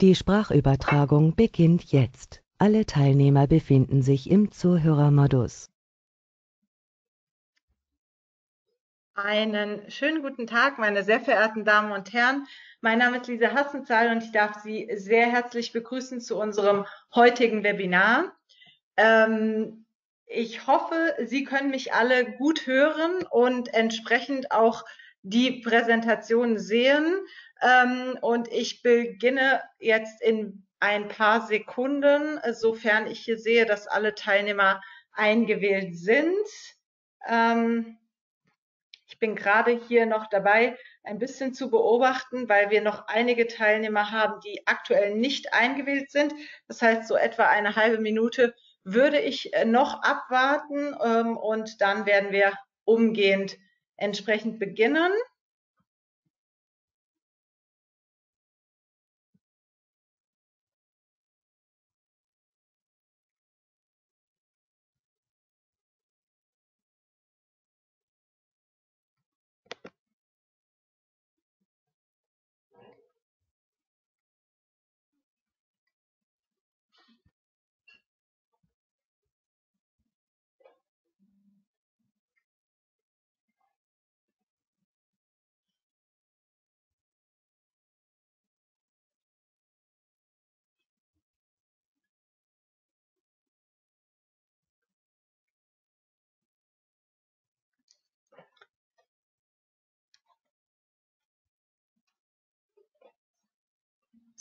Die Sprachübertragung beginnt jetzt. Alle Teilnehmer befinden sich im Zuhörermodus. Einen schönen guten Tag, meine sehr verehrten Damen und Herren. Mein Name ist Lisa Hassenzahl und ich darf Sie sehr herzlich begrüßen zu unserem heutigen Webinar. Ähm, ich hoffe, Sie können mich alle gut hören und entsprechend auch die Präsentation sehen. Ähm, und ich beginne jetzt in ein paar Sekunden, sofern ich hier sehe, dass alle Teilnehmer eingewählt sind. Ähm, ich bin gerade hier noch dabei, ein bisschen zu beobachten, weil wir noch einige Teilnehmer haben, die aktuell nicht eingewählt sind. Das heißt, so etwa eine halbe Minute würde ich äh, noch abwarten ähm, und dann werden wir umgehend entsprechend beginnen.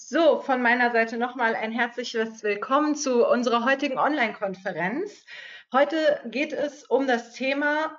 So, von meiner Seite nochmal ein herzliches Willkommen zu unserer heutigen Online-Konferenz. Heute geht es um das Thema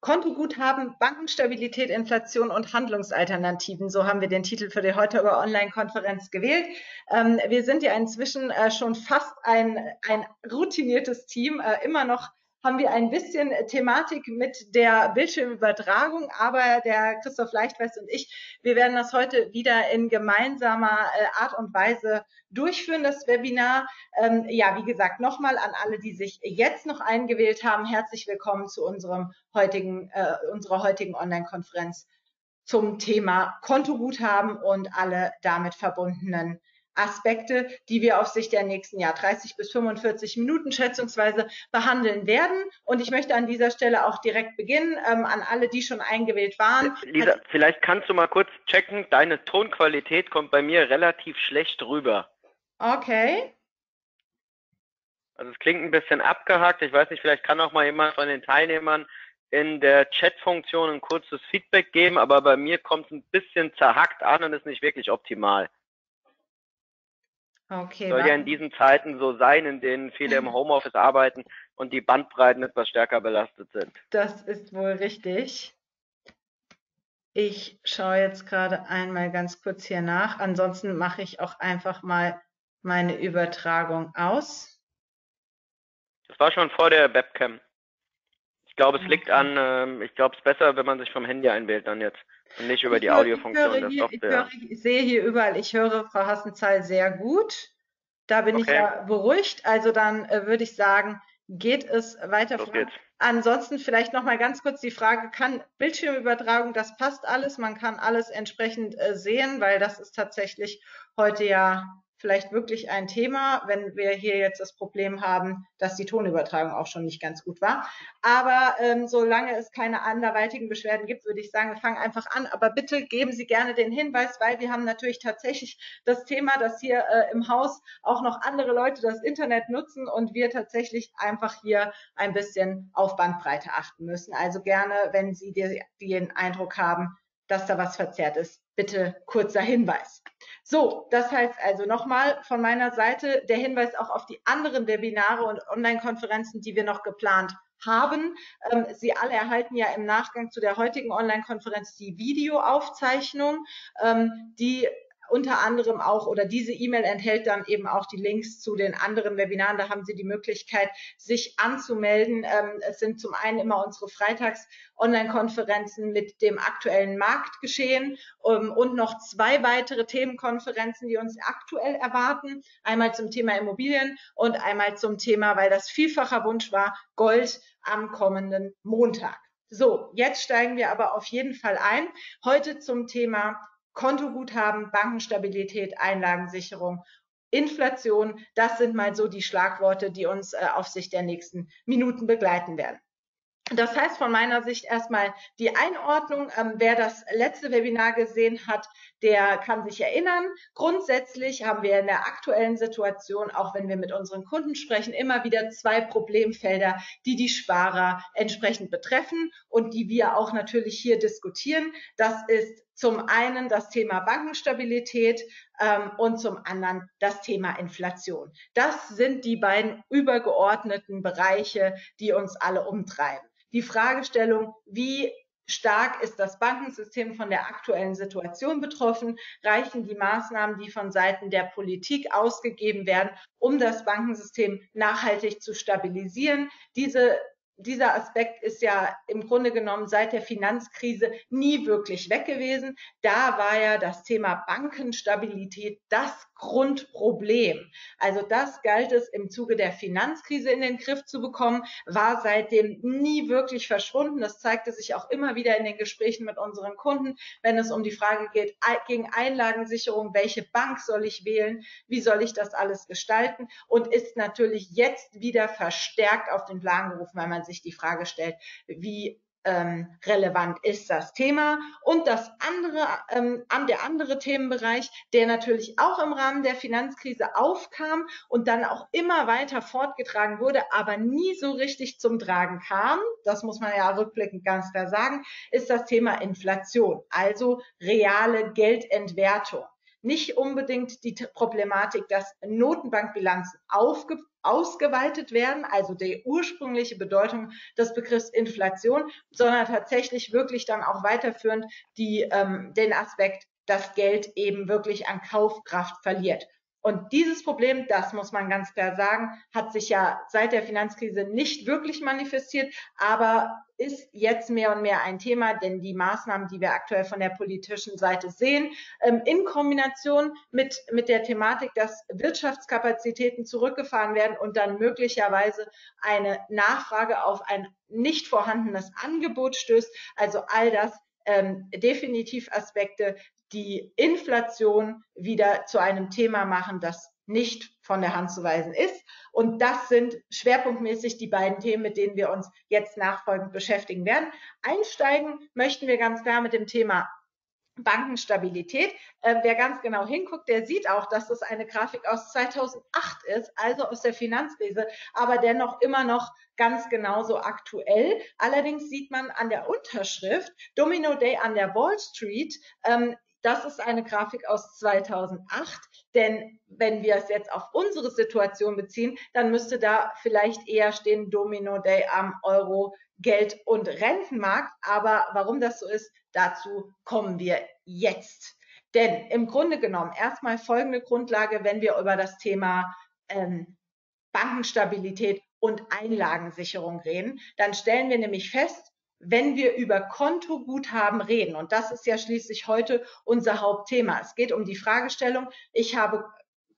Kontoguthaben, Bankenstabilität, Inflation und Handlungsalternativen. So haben wir den Titel für die heutige Online-Konferenz gewählt. Ähm, wir sind ja inzwischen äh, schon fast ein, ein routiniertes Team, äh, immer noch haben wir ein bisschen Thematik mit der Bildschirmübertragung, aber der Christoph Leichtweiß und ich, wir werden das heute wieder in gemeinsamer äh, Art und Weise durchführen, das Webinar. Ähm, ja, wie gesagt, nochmal an alle, die sich jetzt noch eingewählt haben, herzlich willkommen zu unserem heutigen, äh, unserer heutigen Online-Konferenz zum Thema Kontoguthaben und alle damit verbundenen Aspekte, die wir auf Sicht der nächsten Jahr 30 bis 45 Minuten schätzungsweise behandeln werden. Und ich möchte an dieser Stelle auch direkt beginnen, ähm, an alle, die schon eingewählt waren. Lisa, also, vielleicht kannst du mal kurz checken, deine Tonqualität kommt bei mir relativ schlecht rüber. Okay. Also es klingt ein bisschen abgehakt. Ich weiß nicht, vielleicht kann auch mal jemand von den Teilnehmern in der Chat-Funktion ein kurzes Feedback geben, aber bei mir kommt es ein bisschen zerhackt an und ist nicht wirklich optimal. Okay. Soll ja in diesen Zeiten so sein, in denen viele im Homeoffice arbeiten und die Bandbreiten etwas stärker belastet sind. Das ist wohl richtig. Ich schaue jetzt gerade einmal ganz kurz hier nach. Ansonsten mache ich auch einfach mal meine Übertragung aus. Das war schon vor der Webcam. Ich glaube, es liegt an, äh, ich glaube, es ist besser, wenn man sich vom Handy einwählt dann jetzt. Und nicht über die Audiofunktion der Software. Ich, höre, ich sehe hier überall, ich höre Frau Hassenzahl sehr gut. Da bin okay. ich ja beruhigt. Also dann äh, würde ich sagen, geht es weiter vor. Ansonsten vielleicht noch mal ganz kurz die Frage, kann Bildschirmübertragung, das passt alles, man kann alles entsprechend äh, sehen, weil das ist tatsächlich heute ja vielleicht wirklich ein Thema, wenn wir hier jetzt das Problem haben, dass die Tonübertragung auch schon nicht ganz gut war. Aber ähm, solange es keine anderweitigen Beschwerden gibt, würde ich sagen, wir fangen einfach an. Aber bitte geben Sie gerne den Hinweis, weil wir haben natürlich tatsächlich das Thema, dass hier äh, im Haus auch noch andere Leute das Internet nutzen und wir tatsächlich einfach hier ein bisschen auf Bandbreite achten müssen. Also gerne, wenn Sie den Eindruck haben, dass da was verzerrt ist, bitte kurzer Hinweis. So, das heißt also nochmal von meiner Seite der Hinweis auch auf die anderen Webinare und Online-Konferenzen, die wir noch geplant haben. Ähm, Sie alle erhalten ja im Nachgang zu der heutigen Online-Konferenz die Videoaufzeichnung, ähm, die unter anderem auch oder diese E-Mail enthält dann eben auch die Links zu den anderen Webinaren. Da haben Sie die Möglichkeit, sich anzumelden. Ähm, es sind zum einen immer unsere Freitags-Online-Konferenzen mit dem aktuellen Marktgeschehen ähm, und noch zwei weitere Themenkonferenzen, die uns aktuell erwarten. Einmal zum Thema Immobilien und einmal zum Thema, weil das vielfacher Wunsch war, Gold am kommenden Montag. So, jetzt steigen wir aber auf jeden Fall ein. Heute zum Thema Kontoguthaben, Bankenstabilität, Einlagensicherung Inflation, das sind mal so die Schlagworte, die uns äh, auf Sicht der nächsten Minuten begleiten werden. Das heißt von meiner Sicht erstmal die Einordnung. Ähm, wer das letzte Webinar gesehen hat, der kann sich erinnern. Grundsätzlich haben wir in der aktuellen Situation, auch wenn wir mit unseren Kunden sprechen, immer wieder zwei Problemfelder, die die Sparer entsprechend betreffen und die wir auch natürlich hier diskutieren. Das ist zum einen das Thema Bankenstabilität ähm, und zum anderen das Thema Inflation. Das sind die beiden übergeordneten Bereiche, die uns alle umtreiben die Fragestellung, wie stark ist das Bankensystem von der aktuellen Situation betroffen? Reichen die Maßnahmen, die von Seiten der Politik ausgegeben werden, um das Bankensystem nachhaltig zu stabilisieren? Diese dieser Aspekt ist ja im Grunde genommen seit der Finanzkrise nie wirklich weg gewesen. Da war ja das Thema Bankenstabilität das Grundproblem. Also das galt es im Zuge der Finanzkrise in den Griff zu bekommen, war seitdem nie wirklich verschwunden. Das zeigte sich auch immer wieder in den Gesprächen mit unseren Kunden, wenn es um die Frage geht, gegen Einlagensicherung, welche Bank soll ich wählen, wie soll ich das alles gestalten und ist natürlich jetzt wieder verstärkt auf den Plan gerufen, weil man sich die Frage stellt, wie ähm, relevant ist das Thema. Und das andere, ähm, der andere Themenbereich, der natürlich auch im Rahmen der Finanzkrise aufkam und dann auch immer weiter fortgetragen wurde, aber nie so richtig zum Tragen kam, das muss man ja rückblickend ganz klar sagen, ist das Thema Inflation, also reale Geldentwertung nicht unbedingt die Problematik, dass Notenbankbilanzen aufge ausgeweitet werden, also die ursprüngliche Bedeutung des Begriffs Inflation, sondern tatsächlich wirklich dann auch weiterführend die, ähm, den Aspekt, dass Geld eben wirklich an Kaufkraft verliert. Und dieses Problem, das muss man ganz klar sagen, hat sich ja seit der Finanzkrise nicht wirklich manifestiert, aber ist jetzt mehr und mehr ein Thema, denn die Maßnahmen, die wir aktuell von der politischen Seite sehen, ähm, in Kombination mit, mit der Thematik, dass Wirtschaftskapazitäten zurückgefahren werden und dann möglicherweise eine Nachfrage auf ein nicht vorhandenes Angebot stößt, also all das ähm, definitiv Aspekte, die Inflation wieder zu einem Thema machen, das nicht von der Hand zu weisen ist. Und das sind schwerpunktmäßig die beiden Themen, mit denen wir uns jetzt nachfolgend beschäftigen werden. Einsteigen möchten wir ganz klar mit dem Thema Bankenstabilität. Äh, wer ganz genau hinguckt, der sieht auch, dass das eine Grafik aus 2008 ist, also aus der Finanzkrise, aber dennoch immer noch ganz genauso aktuell. Allerdings sieht man an der Unterschrift Domino Day an der Wall Street, ähm, das ist eine Grafik aus 2008, denn wenn wir es jetzt auf unsere Situation beziehen, dann müsste da vielleicht eher stehen Domino Day am Euro Geld- und Rentenmarkt. Aber warum das so ist, dazu kommen wir jetzt. Denn im Grunde genommen erstmal folgende Grundlage, wenn wir über das Thema ähm, Bankenstabilität und Einlagensicherung reden, dann stellen wir nämlich fest, wenn wir über Kontoguthaben reden, und das ist ja schließlich heute unser Hauptthema. Es geht um die Fragestellung, ich habe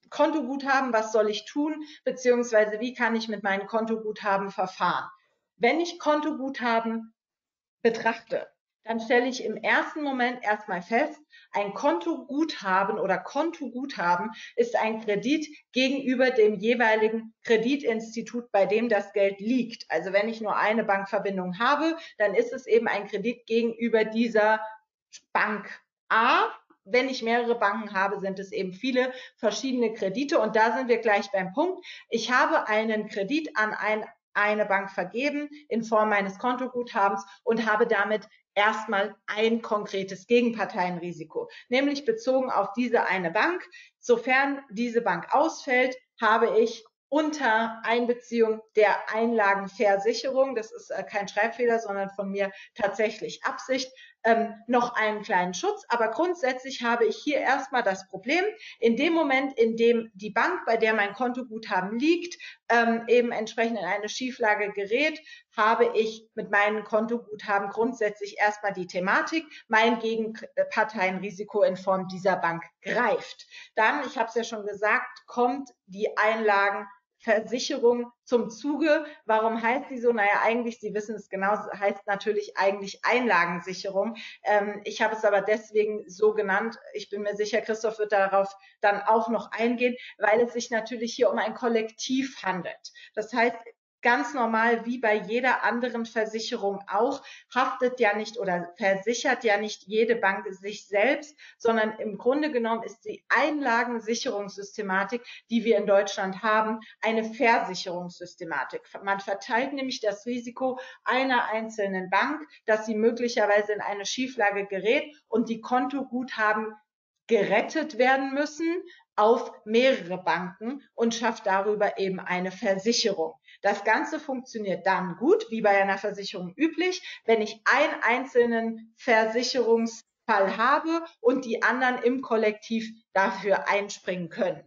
Kontoguthaben, was soll ich tun, beziehungsweise wie kann ich mit meinen Kontoguthaben verfahren? Wenn ich Kontoguthaben betrachte, dann stelle ich im ersten Moment erstmal fest, ein Kontoguthaben oder Kontoguthaben ist ein Kredit gegenüber dem jeweiligen Kreditinstitut, bei dem das Geld liegt. Also wenn ich nur eine Bankverbindung habe, dann ist es eben ein Kredit gegenüber dieser Bank A. Wenn ich mehrere Banken habe, sind es eben viele verschiedene Kredite. Und da sind wir gleich beim Punkt. Ich habe einen Kredit an ein eine Bank vergeben in Form meines Kontoguthabens und habe damit erstmal ein konkretes Gegenparteienrisiko, nämlich bezogen auf diese eine Bank. Sofern diese Bank ausfällt, habe ich unter Einbeziehung der Einlagenversicherung, das ist äh, kein Schreibfehler, sondern von mir tatsächlich Absicht, ähm, noch einen kleinen Schutz. Aber grundsätzlich habe ich hier erstmal das Problem, in dem Moment, in dem die Bank, bei der mein Kontoguthaben liegt, ähm, eben entsprechend in eine Schieflage gerät, habe ich mit meinen Kontoguthaben grundsätzlich erstmal die Thematik, mein Gegenparteienrisiko in Form dieser Bank greift. Dann, ich habe es ja schon gesagt, kommt die Einlagen Versicherung zum Zuge. Warum heißt die so? Naja, eigentlich, Sie wissen es genau, heißt natürlich eigentlich Einlagensicherung. Ähm, ich habe es aber deswegen so genannt. Ich bin mir sicher, Christoph wird darauf dann auch noch eingehen, weil es sich natürlich hier um ein Kollektiv handelt. Das heißt, ganz normal wie bei jeder anderen Versicherung auch, haftet ja nicht oder versichert ja nicht jede Bank sich selbst, sondern im Grunde genommen ist die Einlagensicherungssystematik, die wir in Deutschland haben, eine Versicherungssystematik. Man verteilt nämlich das Risiko einer einzelnen Bank, dass sie möglicherweise in eine Schieflage gerät und die Kontoguthaben gerettet werden müssen auf mehrere Banken und schafft darüber eben eine Versicherung. Das Ganze funktioniert dann gut, wie bei einer Versicherung üblich, wenn ich einen einzelnen Versicherungsfall habe und die anderen im Kollektiv dafür einspringen können.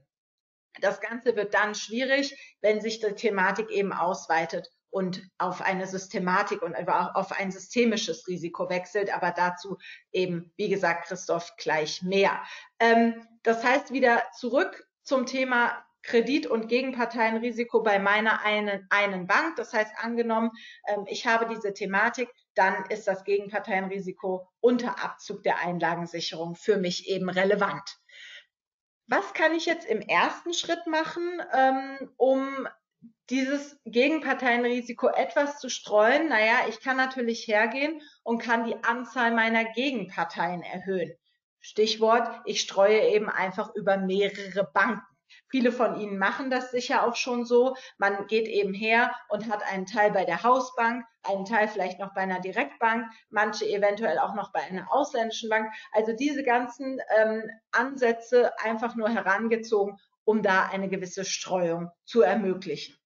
Das Ganze wird dann schwierig, wenn sich die Thematik eben ausweitet und auf eine Systematik und auf ein systemisches Risiko wechselt. Aber dazu eben, wie gesagt, Christoph gleich mehr. Ähm, das heißt wieder zurück zum Thema Kredit- und Gegenparteienrisiko bei meiner einen, einen Bank. Das heißt, angenommen, ähm, ich habe diese Thematik, dann ist das Gegenparteienrisiko unter Abzug der Einlagensicherung für mich eben relevant. Was kann ich jetzt im ersten Schritt machen, ähm, um dieses Gegenparteienrisiko etwas zu streuen? Naja, ich kann natürlich hergehen und kann die Anzahl meiner Gegenparteien erhöhen. Stichwort, ich streue eben einfach über mehrere Banken. Viele von Ihnen machen das sicher auch schon so. Man geht eben her und hat einen Teil bei der Hausbank, einen Teil vielleicht noch bei einer Direktbank, manche eventuell auch noch bei einer ausländischen Bank. Also diese ganzen ähm, Ansätze einfach nur herangezogen, um da eine gewisse Streuung zu ermöglichen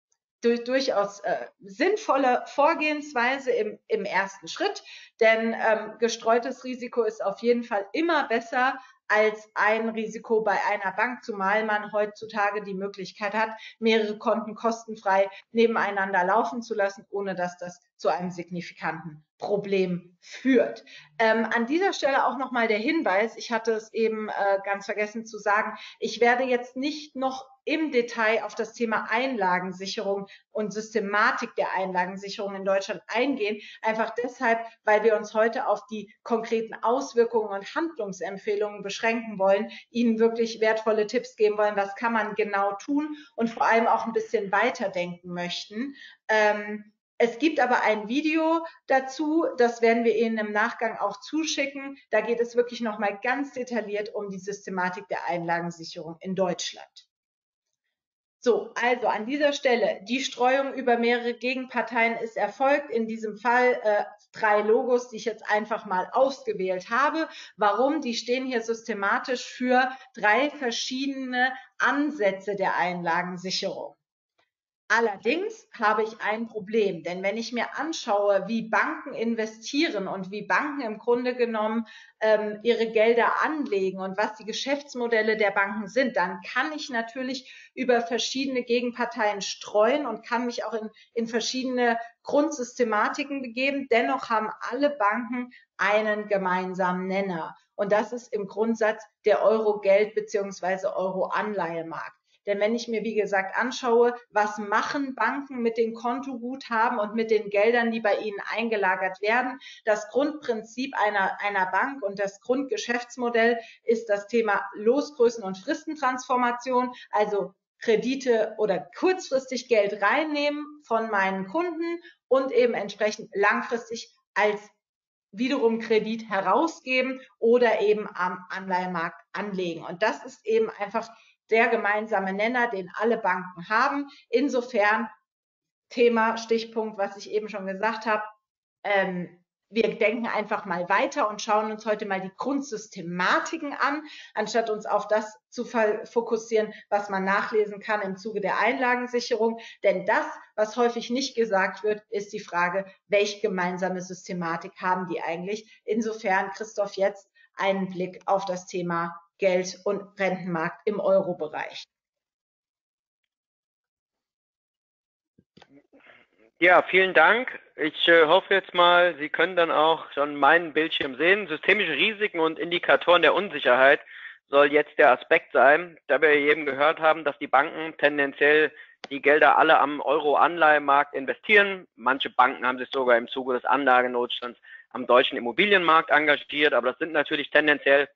durch, durchaus äh, sinnvolle Vorgehensweise im, im ersten Schritt, denn ähm, gestreutes Risiko ist auf jeden Fall immer besser als ein Risiko bei einer Bank, zumal man heutzutage die Möglichkeit hat, mehrere Konten kostenfrei nebeneinander laufen zu lassen, ohne dass das zu einem signifikanten Problem führt. Ähm, an dieser Stelle auch nochmal der Hinweis, ich hatte es eben äh, ganz vergessen zu sagen, ich werde jetzt nicht noch im Detail auf das Thema Einlagensicherung und Systematik der Einlagensicherung in Deutschland eingehen, einfach deshalb, weil wir uns heute auf die konkreten Auswirkungen und Handlungsempfehlungen beschränken wollen, Ihnen wirklich wertvolle Tipps geben wollen, was kann man genau tun und vor allem auch ein bisschen weiterdenken möchten. Ähm, es gibt aber ein Video dazu, das werden wir Ihnen im Nachgang auch zuschicken. Da geht es wirklich nochmal ganz detailliert um die Systematik der Einlagensicherung in Deutschland. So, also an dieser Stelle, die Streuung über mehrere Gegenparteien ist erfolgt. In diesem Fall äh, drei Logos, die ich jetzt einfach mal ausgewählt habe. Warum? Die stehen hier systematisch für drei verschiedene Ansätze der Einlagensicherung. Allerdings habe ich ein Problem, denn wenn ich mir anschaue, wie Banken investieren und wie Banken im Grunde genommen ähm, ihre Gelder anlegen und was die Geschäftsmodelle der Banken sind, dann kann ich natürlich über verschiedene Gegenparteien streuen und kann mich auch in, in verschiedene Grundsystematiken begeben. Dennoch haben alle Banken einen gemeinsamen Nenner. Und das ist im Grundsatz der Euro-Geld- bzw. Euro-Anleihemarkt. Denn wenn ich mir, wie gesagt, anschaue, was machen Banken mit den Kontoguthaben und mit den Geldern, die bei ihnen eingelagert werden, das Grundprinzip einer, einer Bank und das Grundgeschäftsmodell ist das Thema Losgrößen- und Fristentransformation, also Kredite oder kurzfristig Geld reinnehmen von meinen Kunden und eben entsprechend langfristig als wiederum Kredit herausgeben oder eben am Anleihemarkt anlegen. Und das ist eben einfach der gemeinsame Nenner, den alle Banken haben. Insofern Thema, Stichpunkt, was ich eben schon gesagt habe, ähm, wir denken einfach mal weiter und schauen uns heute mal die Grundsystematiken an, anstatt uns auf das zu fokussieren, was man nachlesen kann im Zuge der Einlagensicherung. Denn das, was häufig nicht gesagt wird, ist die Frage, welche gemeinsame Systematik haben die eigentlich? Insofern, Christoph, jetzt einen Blick auf das Thema Geld- und Rentenmarkt im Euro-Bereich. Ja, vielen Dank. Ich äh, hoffe jetzt mal, Sie können dann auch schon meinen Bildschirm sehen. Systemische Risiken und Indikatoren der Unsicherheit soll jetzt der Aspekt sein, da wir eben gehört haben, dass die Banken tendenziell die Gelder alle am Euro-Anleihemarkt investieren. Manche Banken haben sich sogar im Zuge des Anlagenotstands am deutschen Immobilienmarkt engagiert, aber das sind natürlich tendenziell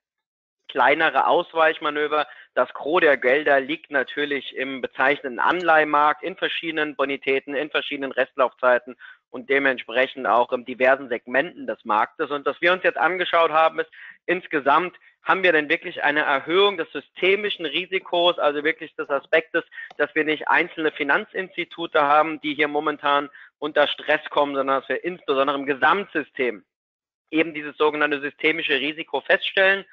kleinere Ausweichmanöver. Das Gros der Gelder liegt natürlich im bezeichneten Anleihemarkt in verschiedenen Bonitäten, in verschiedenen Restlaufzeiten und dementsprechend auch in diversen Segmenten des Marktes. Und was wir uns jetzt angeschaut haben, ist insgesamt haben wir denn wirklich eine Erhöhung des systemischen Risikos, also wirklich des Aspektes, dass wir nicht einzelne Finanzinstitute haben, die hier momentan unter Stress kommen, sondern dass wir insbesondere im Gesamtsystem eben dieses sogenannte systemische Risiko feststellen.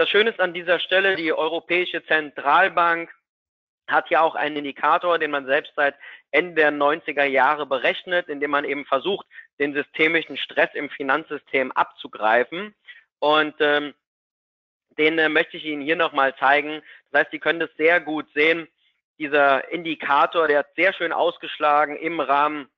Das Schöne ist an dieser Stelle, die Europäische Zentralbank hat ja auch einen Indikator, den man selbst seit Ende der 90er Jahre berechnet, indem man eben versucht, den systemischen Stress im Finanzsystem abzugreifen. Und ähm, den äh, möchte ich Ihnen hier nochmal zeigen. Das heißt, Sie können das sehr gut sehen. Dieser Indikator, der hat sehr schön ausgeschlagen im Rahmen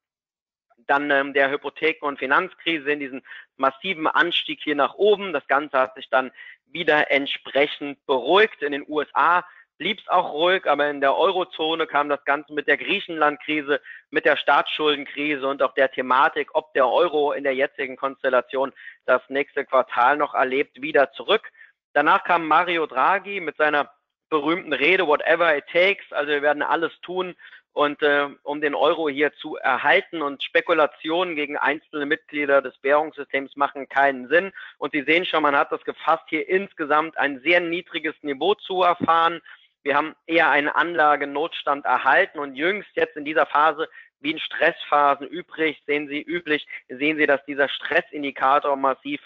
dann ähm, der Hypotheken- und Finanzkrise in diesen massiven Anstieg hier nach oben. Das Ganze hat sich dann wieder entsprechend beruhigt. In den USA blieb es auch ruhig, aber in der Eurozone kam das Ganze mit der Griechenland-Krise, mit der Staatsschuldenkrise und auch der Thematik, ob der Euro in der jetzigen Konstellation das nächste Quartal noch erlebt, wieder zurück. Danach kam Mario Draghi mit seiner berühmten Rede, whatever it takes. Also wir werden alles tun, und äh, um den Euro hier zu erhalten und Spekulationen gegen einzelne Mitglieder des Währungssystems machen keinen Sinn. Und Sie sehen schon, man hat das gefasst, hier insgesamt ein sehr niedriges Niveau zu erfahren. Wir haben eher einen Anlagenotstand erhalten und jüngst jetzt in dieser Phase wie in Stressphasen übrig, sehen Sie üblich, sehen Sie, dass dieser Stressindikator massiv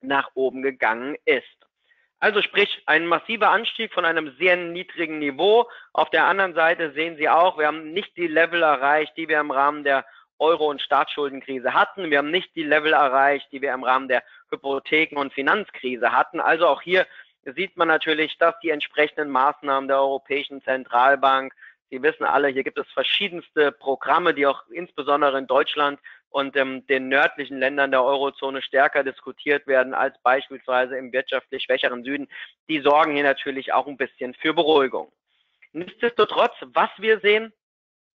nach oben gegangen ist. Also sprich, ein massiver Anstieg von einem sehr niedrigen Niveau. Auf der anderen Seite sehen Sie auch, wir haben nicht die Level erreicht, die wir im Rahmen der Euro- und Staatsschuldenkrise hatten. Wir haben nicht die Level erreicht, die wir im Rahmen der Hypotheken- und Finanzkrise hatten. Also auch hier sieht man natürlich, dass die entsprechenden Maßnahmen der Europäischen Zentralbank, Sie wissen alle, hier gibt es verschiedenste Programme, die auch insbesondere in Deutschland und ähm, den nördlichen Ländern der Eurozone stärker diskutiert werden als beispielsweise im wirtschaftlich schwächeren Süden. Die sorgen hier natürlich auch ein bisschen für Beruhigung. Nichtsdestotrotz, was wir sehen,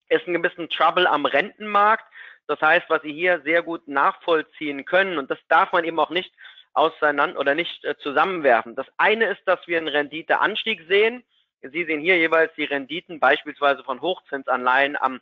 ist ein gewissen Trouble am Rentenmarkt. Das heißt, was Sie hier sehr gut nachvollziehen können, und das darf man eben auch nicht auseinander oder nicht äh, zusammenwerfen. Das eine ist, dass wir einen Renditeanstieg sehen. Sie sehen hier jeweils die Renditen beispielsweise von Hochzinsanleihen am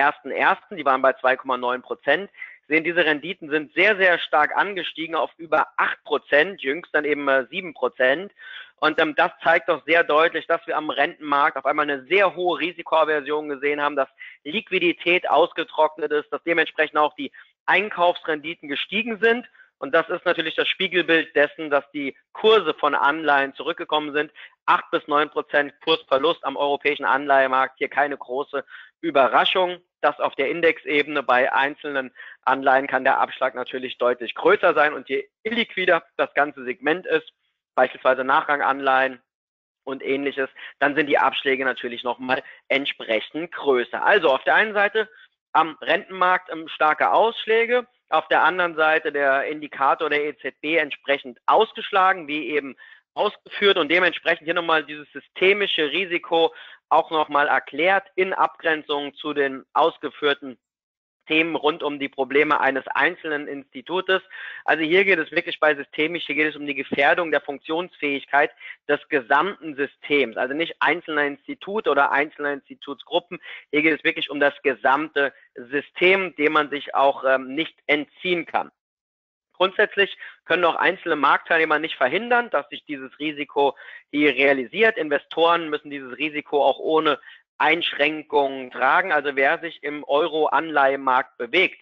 1.1., die waren bei 2,9 Prozent, sehen, diese Renditen sind sehr, sehr stark angestiegen auf über 8 Prozent, jüngst dann eben 7 äh, Prozent. Und ähm, das zeigt doch sehr deutlich, dass wir am Rentenmarkt auf einmal eine sehr hohe Risikoaversion gesehen haben, dass Liquidität ausgetrocknet ist, dass dementsprechend auch die Einkaufsrenditen gestiegen sind. Und das ist natürlich das Spiegelbild dessen, dass die Kurse von Anleihen zurückgekommen sind. 8 bis 9 Prozent Kursverlust am europäischen Anleihemarkt, hier keine große Überraschung, dass auf der Indexebene bei einzelnen Anleihen kann der Abschlag natürlich deutlich größer sein. Und je illiquider das ganze Segment ist, beispielsweise Nachranganleihen und ähnliches, dann sind die Abschläge natürlich nochmal entsprechend größer. Also auf der einen Seite am Rentenmarkt ähm, starke Ausschläge, auf der anderen Seite der Indikator der EZB entsprechend ausgeschlagen, wie eben ausgeführt und dementsprechend hier nochmal dieses systemische Risiko auch nochmal erklärt in Abgrenzung zu den ausgeführten Themen rund um die Probleme eines einzelnen Institutes. Also hier geht es wirklich bei systemisch, hier geht es um die Gefährdung der Funktionsfähigkeit des gesamten Systems. Also nicht einzelner Institut oder einzelner Institutsgruppen. Hier geht es wirklich um das gesamte System, dem man sich auch ähm, nicht entziehen kann. Grundsätzlich können auch einzelne Marktteilnehmer nicht verhindern, dass sich dieses Risiko hier realisiert. Investoren müssen dieses Risiko auch ohne Einschränkungen tragen. Also wer sich im Euro-Anleihemarkt bewegt,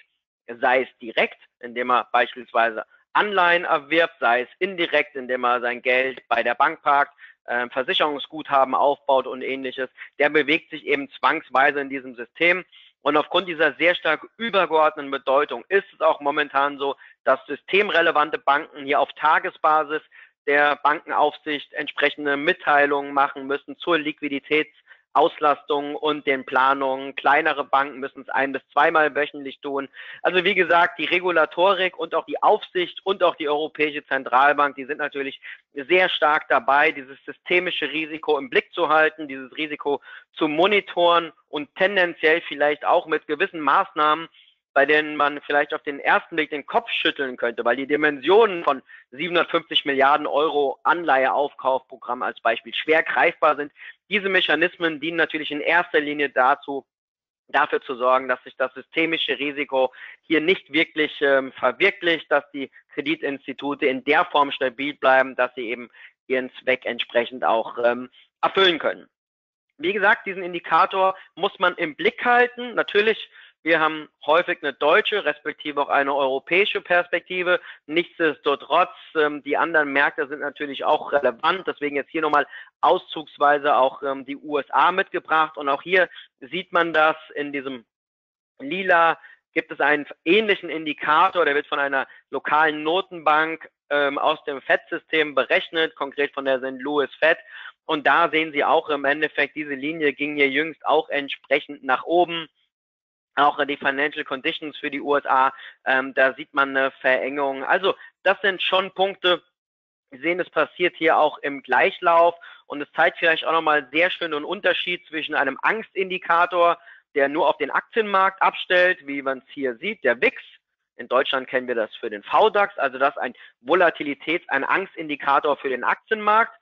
sei es direkt, indem er beispielsweise Anleihen erwirbt, sei es indirekt, indem er sein Geld bei der Bank parkt, äh, Versicherungsguthaben aufbaut und ähnliches, der bewegt sich eben zwangsweise in diesem System. Und aufgrund dieser sehr stark übergeordneten Bedeutung ist es auch momentan so, dass systemrelevante Banken hier auf Tagesbasis der Bankenaufsicht entsprechende Mitteilungen machen müssen zur Liquiditäts- Auslastung und den Planungen. Kleinere Banken müssen es ein bis zweimal wöchentlich tun. Also wie gesagt, die Regulatorik und auch die Aufsicht und auch die Europäische Zentralbank, die sind natürlich sehr stark dabei, dieses systemische Risiko im Blick zu halten, dieses Risiko zu monitoren und tendenziell vielleicht auch mit gewissen Maßnahmen bei denen man vielleicht auf den ersten Blick den Kopf schütteln könnte, weil die Dimensionen von 750 Milliarden Euro Anleiheaufkaufprogramm als Beispiel schwer greifbar sind. Diese Mechanismen dienen natürlich in erster Linie dazu, dafür zu sorgen, dass sich das systemische Risiko hier nicht wirklich ähm, verwirklicht, dass die Kreditinstitute in der Form stabil bleiben, dass sie eben ihren Zweck entsprechend auch ähm, erfüllen können. Wie gesagt, diesen Indikator muss man im Blick halten. Natürlich wir haben häufig eine deutsche, respektive auch eine europäische Perspektive. Nichtsdestotrotz, ähm, die anderen Märkte sind natürlich auch relevant. Deswegen jetzt hier nochmal auszugsweise auch ähm, die USA mitgebracht. Und auch hier sieht man das in diesem lila gibt es einen ähnlichen Indikator, der wird von einer lokalen Notenbank ähm, aus dem FED-System berechnet, konkret von der St. Louis Fed. Und da sehen Sie auch im Endeffekt, diese Linie ging hier jüngst auch entsprechend nach oben auch die Financial Conditions für die USA, ähm, da sieht man eine Verengung. Also das sind schon Punkte, wir sehen, es passiert hier auch im Gleichlauf und es zeigt vielleicht auch nochmal sehr schön einen Unterschied zwischen einem Angstindikator, der nur auf den Aktienmarkt abstellt, wie man es hier sieht, der WIX. In Deutschland kennen wir das für den VDAX, also das ist ein Volatilitäts-, ein Angstindikator für den Aktienmarkt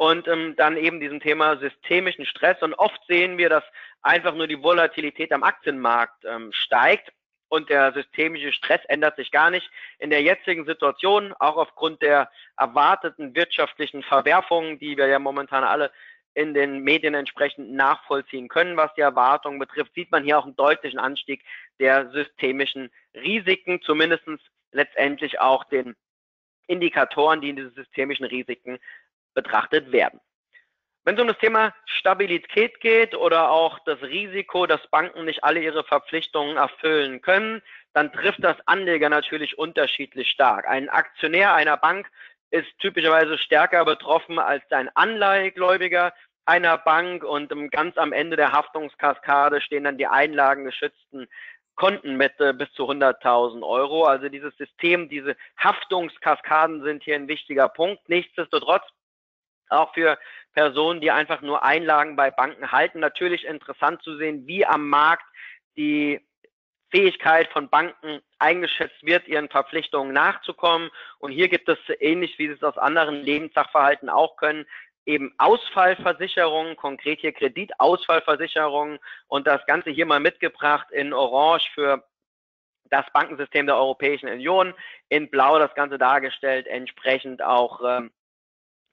und ähm, dann eben diesem Thema systemischen Stress. Und oft sehen wir, dass einfach nur die Volatilität am Aktienmarkt ähm, steigt und der systemische Stress ändert sich gar nicht. In der jetzigen Situation, auch aufgrund der erwarteten wirtschaftlichen Verwerfungen, die wir ja momentan alle in den Medien entsprechend nachvollziehen können, was die Erwartungen betrifft, sieht man hier auch einen deutlichen Anstieg der systemischen Risiken, zumindest letztendlich auch den Indikatoren, die in diese systemischen Risiken betrachtet werden. Wenn es um das Thema Stabilität geht oder auch das Risiko, dass Banken nicht alle ihre Verpflichtungen erfüllen können, dann trifft das Anleger natürlich unterschiedlich stark. Ein Aktionär einer Bank ist typischerweise stärker betroffen als ein Anleihegläubiger einer Bank und ganz am Ende der Haftungskaskade stehen dann die einlagengeschützten Konten mit äh, bis zu 100.000 Euro. Also dieses System, diese Haftungskaskaden sind hier ein wichtiger Punkt. Nichtsdestotrotz auch für Personen, die einfach nur Einlagen bei Banken halten. Natürlich interessant zu sehen, wie am Markt die Fähigkeit von Banken eingeschätzt wird, ihren Verpflichtungen nachzukommen. Und hier gibt es ähnlich wie Sie es aus anderen Lebenssachverhalten auch können, eben Ausfallversicherungen, konkret hier Kreditausfallversicherungen und das Ganze hier mal mitgebracht in Orange für das Bankensystem der Europäischen Union, in Blau das Ganze dargestellt, entsprechend auch ähm,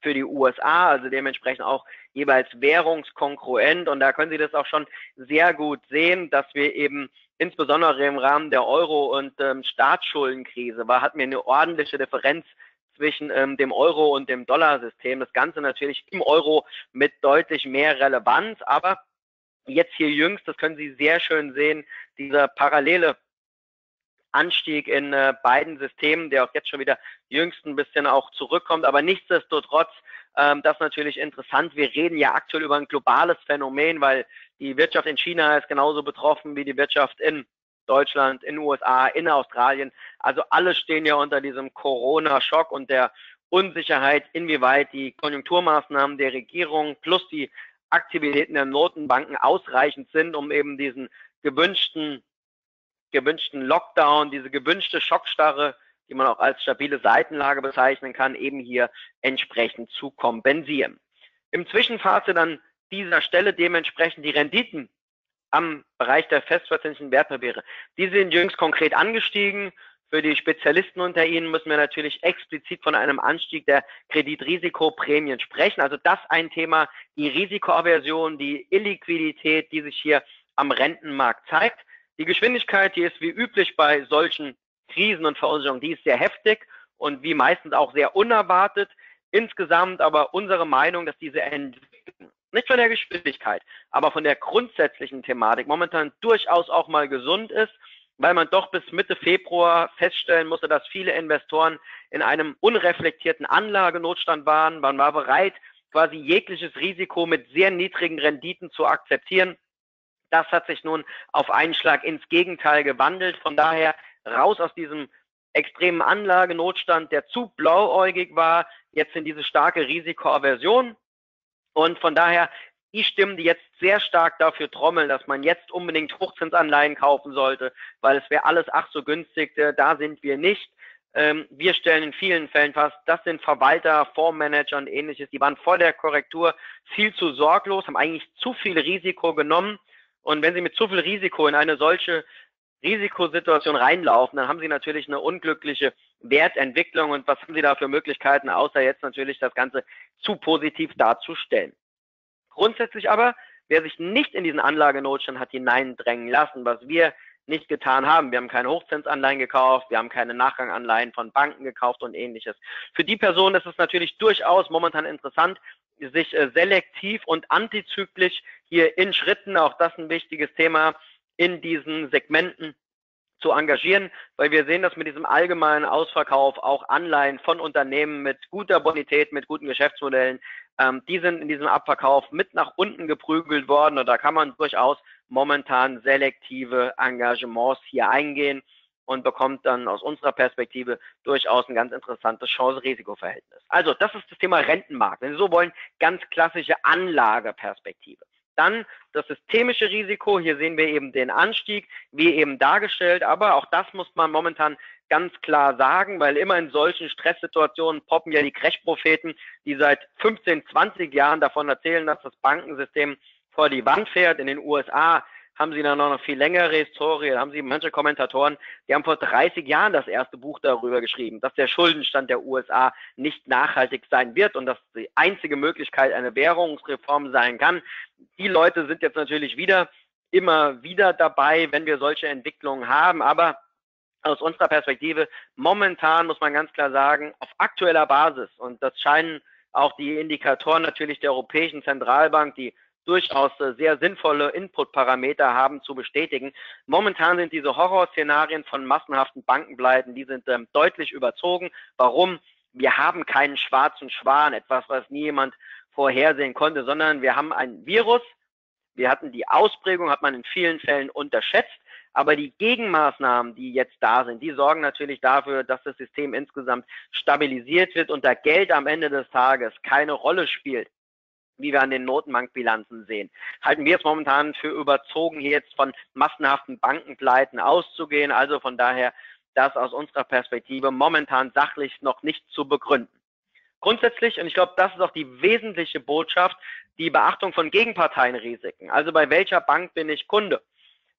für die USA, also dementsprechend auch jeweils währungskongruent. Und da können Sie das auch schon sehr gut sehen, dass wir eben insbesondere im Rahmen der Euro- und ähm, Staatsschuldenkrise war, hatten wir eine ordentliche Differenz zwischen ähm, dem Euro und dem Dollarsystem. Das Ganze natürlich im Euro mit deutlich mehr Relevanz, aber jetzt hier jüngst, das können Sie sehr schön sehen, dieser parallele Anstieg in äh, beiden Systemen, der auch jetzt schon wieder jüngst ein bisschen auch zurückkommt. Aber nichtsdestotrotz, ähm, das natürlich interessant. Wir reden ja aktuell über ein globales Phänomen, weil die Wirtschaft in China ist genauso betroffen wie die Wirtschaft in Deutschland, in USA, in Australien. Also alle stehen ja unter diesem Corona-Schock und der Unsicherheit, inwieweit die Konjunkturmaßnahmen der Regierung plus die Aktivitäten der Notenbanken ausreichend sind, um eben diesen gewünschten gewünschten Lockdown, diese gewünschte Schockstarre, die man auch als stabile Seitenlage bezeichnen kann, eben hier entsprechend zu kompensieren. Im Zwischenphase dann dieser Stelle dementsprechend die Renditen am Bereich der festverzinslichen Wertpapiere. Die sind jüngst konkret angestiegen. Für die Spezialisten unter Ihnen müssen wir natürlich explizit von einem Anstieg der Kreditrisikoprämien sprechen. Also das ein Thema, die Risikoaversion, die Illiquidität, die sich hier am Rentenmarkt zeigt. Die Geschwindigkeit, die ist wie üblich bei solchen Krisen und Verunsicherungen, die ist sehr heftig und wie meistens auch sehr unerwartet. Insgesamt aber unsere Meinung, dass diese Entwicklung nicht von der Geschwindigkeit, aber von der grundsätzlichen Thematik momentan durchaus auch mal gesund ist, weil man doch bis Mitte Februar feststellen musste, dass viele Investoren in einem unreflektierten Anlagenotstand waren. Man war bereit, quasi jegliches Risiko mit sehr niedrigen Renditen zu akzeptieren. Das hat sich nun auf einen Schlag ins Gegenteil gewandelt. Von daher raus aus diesem extremen Anlagenotstand, der zu blauäugig war, jetzt in diese starke Risikoaversion. Und von daher die Stimmen, die jetzt sehr stark dafür trommeln, dass man jetzt unbedingt Hochzinsanleihen kaufen sollte, weil es wäre alles ach so günstig, da sind wir nicht. Ähm, wir stellen in vielen Fällen fast, das sind Verwalter, Fondsmanager und ähnliches, die waren vor der Korrektur viel zu sorglos, haben eigentlich zu viel Risiko genommen. Und wenn sie mit zu viel Risiko in eine solche Risikosituation reinlaufen, dann haben sie natürlich eine unglückliche Wertentwicklung. Und was haben sie da für Möglichkeiten, außer jetzt natürlich das Ganze zu positiv darzustellen? Grundsätzlich aber, wer sich nicht in diesen Anlagenotstand hat hineindrängen lassen, was wir nicht getan haben. Wir haben keine Hochzinsanleihen gekauft, wir haben keine Nachranganleihen von Banken gekauft und ähnliches. Für die Person ist es natürlich durchaus momentan interessant, sich äh, selektiv und antizyklisch hier in Schritten, auch das ein wichtiges Thema, in diesen Segmenten zu engagieren, weil wir sehen, dass mit diesem allgemeinen Ausverkauf auch Anleihen von Unternehmen mit guter Bonität, mit guten Geschäftsmodellen, ähm, die sind in diesem Abverkauf mit nach unten geprügelt worden. Und da kann man durchaus momentan selektive Engagements hier eingehen und bekommt dann aus unserer Perspektive durchaus ein ganz interessantes Chance-Risiko-Verhältnis. Also das ist das Thema Rentenmarkt. Wenn Sie so wollen, ganz klassische Anlageperspektive. Dann das systemische Risiko. Hier sehen wir eben den Anstieg, wie eben dargestellt. Aber auch das muss man momentan ganz klar sagen, weil immer in solchen Stresssituationen poppen ja die Crash-Propheten, die seit 15, 20 Jahren davon erzählen, dass das Bankensystem vor die Wand fährt. In den USA haben sie dann noch eine viel längere Historie, haben sie manche Kommentatoren, die haben vor 30 Jahren das erste Buch darüber geschrieben, dass der Schuldenstand der USA nicht nachhaltig sein wird und dass die einzige Möglichkeit eine Währungsreform sein kann. Die Leute sind jetzt natürlich wieder immer wieder dabei, wenn wir solche Entwicklungen haben, aber aus unserer Perspektive momentan muss man ganz klar sagen, auf aktueller Basis und das scheinen auch die Indikatoren natürlich der Europäischen Zentralbank, die durchaus äh, sehr sinnvolle Input-Parameter haben, zu bestätigen. Momentan sind diese Horrorszenarien von massenhaften Bankenpleiten, die sind ähm, deutlich überzogen. Warum? Wir haben keinen schwarzen Schwan, etwas, was niemand vorhersehen konnte, sondern wir haben ein Virus. Wir hatten die Ausprägung, hat man in vielen Fällen unterschätzt. Aber die Gegenmaßnahmen, die jetzt da sind, die sorgen natürlich dafür, dass das System insgesamt stabilisiert wird und da Geld am Ende des Tages keine Rolle spielt wie wir an den Notenbankbilanzen sehen. Halten wir es momentan für überzogen, hier jetzt von massenhaften Bankenpleiten auszugehen. Also von daher das aus unserer Perspektive momentan sachlich noch nicht zu begründen. Grundsätzlich, und ich glaube, das ist auch die wesentliche Botschaft, die Beachtung von Gegenparteienrisiken. Also bei welcher Bank bin ich Kunde?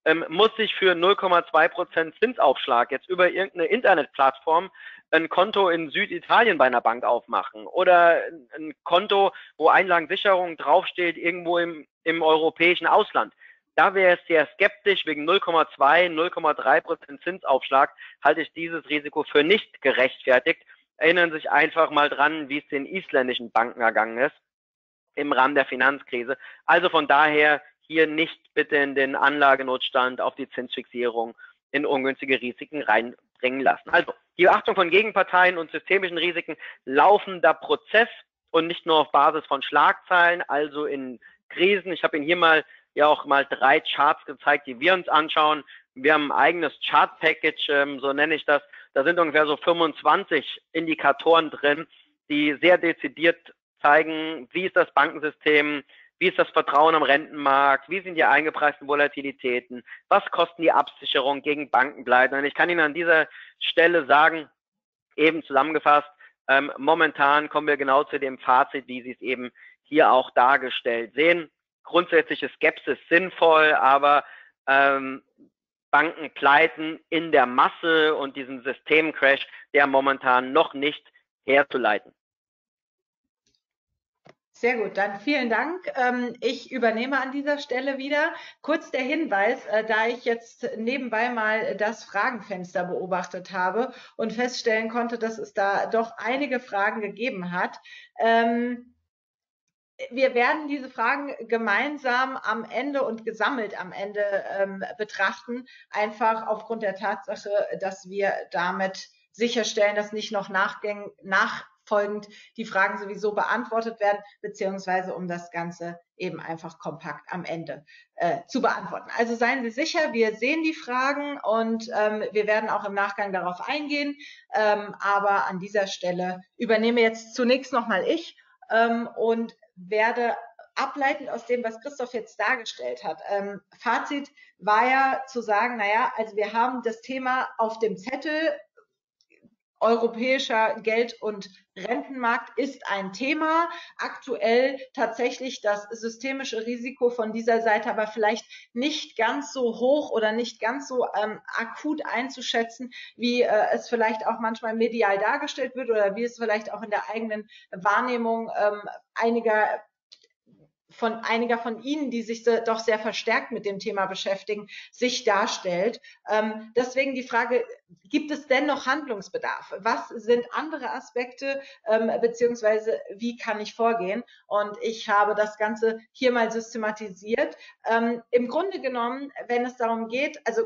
Ähm, muss ich für 0,2 Prozent Zinsaufschlag jetzt über irgendeine Internetplattform ein Konto in Süditalien bei einer Bank aufmachen oder ein Konto, wo Einlagensicherung draufsteht, irgendwo im, im europäischen Ausland. Da wäre es sehr skeptisch, wegen 0,2, 0,3 Prozent Zinsaufschlag halte ich dieses Risiko für nicht gerechtfertigt. Erinnern sich einfach mal dran, wie es den isländischen Banken ergangen ist im Rahmen der Finanzkrise. Also von daher hier nicht bitte in den Anlagenotstand auf die Zinsfixierung in ungünstige Risiken reinbringen lassen. Also die Beachtung von Gegenparteien und systemischen Risiken laufender Prozess und nicht nur auf Basis von Schlagzeilen, also in Krisen. Ich habe Ihnen hier mal ja auch mal drei Charts gezeigt, die wir uns anschauen. Wir haben ein eigenes Chart-Package, ähm, so nenne ich das. Da sind ungefähr so 25 Indikatoren drin, die sehr dezidiert zeigen, wie ist das Bankensystem, wie ist das Vertrauen am Rentenmarkt? Wie sind die eingepreisten Volatilitäten? Was kosten die Absicherung gegen Bankenpleiten? Und ich kann Ihnen an dieser Stelle sagen, eben zusammengefasst, ähm, momentan kommen wir genau zu dem Fazit, wie Sie es eben hier auch dargestellt sehen. Grundsätzliche Skepsis sinnvoll, aber ähm, Bankenpleiten in der Masse und diesen Systemcrash, der momentan noch nicht herzuleiten. Sehr gut, dann vielen Dank. Ähm, ich übernehme an dieser Stelle wieder. Kurz der Hinweis, äh, da ich jetzt nebenbei mal das Fragenfenster beobachtet habe und feststellen konnte, dass es da doch einige Fragen gegeben hat. Ähm, wir werden diese Fragen gemeinsam am Ende und gesammelt am Ende ähm, betrachten, einfach aufgrund der Tatsache, dass wir damit sicherstellen, dass nicht noch Nachgänge, nach folgend die Fragen sowieso beantwortet werden, beziehungsweise um das Ganze eben einfach kompakt am Ende äh, zu beantworten. Also seien Sie sicher, wir sehen die Fragen und ähm, wir werden auch im Nachgang darauf eingehen. Ähm, aber an dieser Stelle übernehme jetzt zunächst nochmal ich ähm, und werde ableitend aus dem, was Christoph jetzt dargestellt hat. Ähm, Fazit war ja zu sagen, naja, also wir haben das Thema auf dem Zettel, europäischer Geld- und Rentenmarkt ist ein Thema. Aktuell tatsächlich das systemische Risiko von dieser Seite aber vielleicht nicht ganz so hoch oder nicht ganz so ähm, akut einzuschätzen, wie äh, es vielleicht auch manchmal medial dargestellt wird oder wie es vielleicht auch in der eigenen Wahrnehmung ähm, einiger von einiger von Ihnen, die sich doch sehr verstärkt mit dem Thema beschäftigen, sich darstellt. Ähm, deswegen die Frage, gibt es denn noch Handlungsbedarf? Was sind andere Aspekte, ähm, beziehungsweise wie kann ich vorgehen? Und ich habe das Ganze hier mal systematisiert. Ähm, Im Grunde genommen, wenn es darum geht, also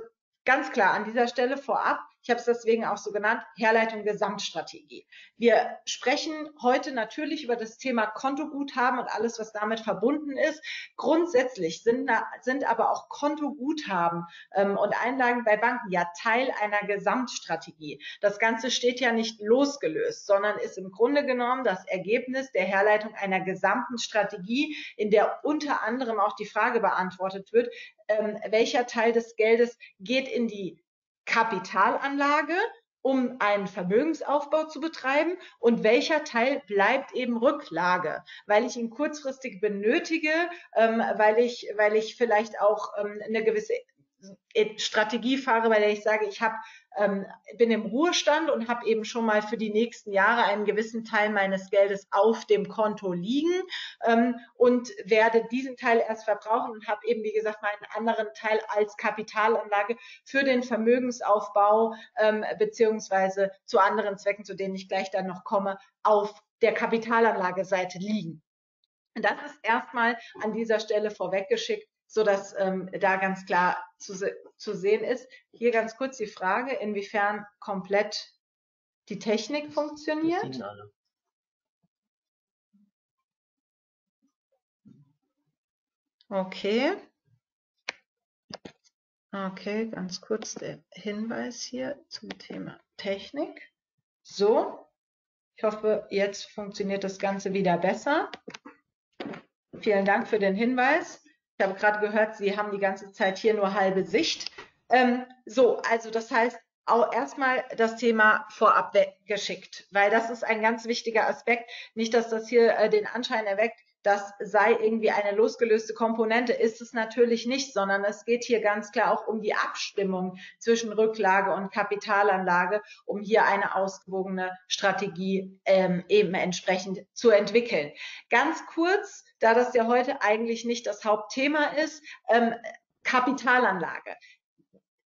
ganz klar an dieser Stelle vorab, ich habe es deswegen auch so genannt, Herleitung Gesamtstrategie. Wir sprechen heute natürlich über das Thema Kontoguthaben und alles, was damit verbunden ist. Grundsätzlich sind, sind aber auch Kontoguthaben ähm, und Einlagen bei Banken ja Teil einer Gesamtstrategie. Das Ganze steht ja nicht losgelöst, sondern ist im Grunde genommen das Ergebnis der Herleitung einer gesamten Strategie, in der unter anderem auch die Frage beantwortet wird, ähm, welcher Teil des Geldes geht in die Kapitalanlage, um einen Vermögensaufbau zu betreiben? Und welcher Teil bleibt eben Rücklage, weil ich ihn kurzfristig benötige, ähm, weil ich, weil ich vielleicht auch ähm, eine gewisse Strategie fahre, der ich sage, ich habe ähm, bin im Ruhestand und habe eben schon mal für die nächsten Jahre einen gewissen Teil meines Geldes auf dem Konto liegen ähm, und werde diesen Teil erst verbrauchen und habe eben, wie gesagt, meinen anderen Teil als Kapitalanlage für den Vermögensaufbau ähm, beziehungsweise zu anderen Zwecken, zu denen ich gleich dann noch komme, auf der Kapitalanlageseite liegen. Das ist erstmal an dieser Stelle vorweggeschickt, so dass ähm, da ganz klar zu, zu sehen ist. Hier ganz kurz die Frage, inwiefern komplett die Technik funktioniert. Okay. Okay, ganz kurz der Hinweis hier zum Thema Technik. So, ich hoffe, jetzt funktioniert das Ganze wieder besser. Vielen Dank für den Hinweis. Ich habe gerade gehört, Sie haben die ganze Zeit hier nur halbe Sicht. Ähm, so, also das heißt, auch erstmal das Thema vorab weggeschickt, weil das ist ein ganz wichtiger Aspekt. Nicht, dass das hier äh, den Anschein erweckt, das sei irgendwie eine losgelöste Komponente, ist es natürlich nicht, sondern es geht hier ganz klar auch um die Abstimmung zwischen Rücklage und Kapitalanlage, um hier eine ausgewogene Strategie ähm, eben entsprechend zu entwickeln. Ganz kurz, da das ja heute eigentlich nicht das Hauptthema ist, ähm, Kapitalanlage.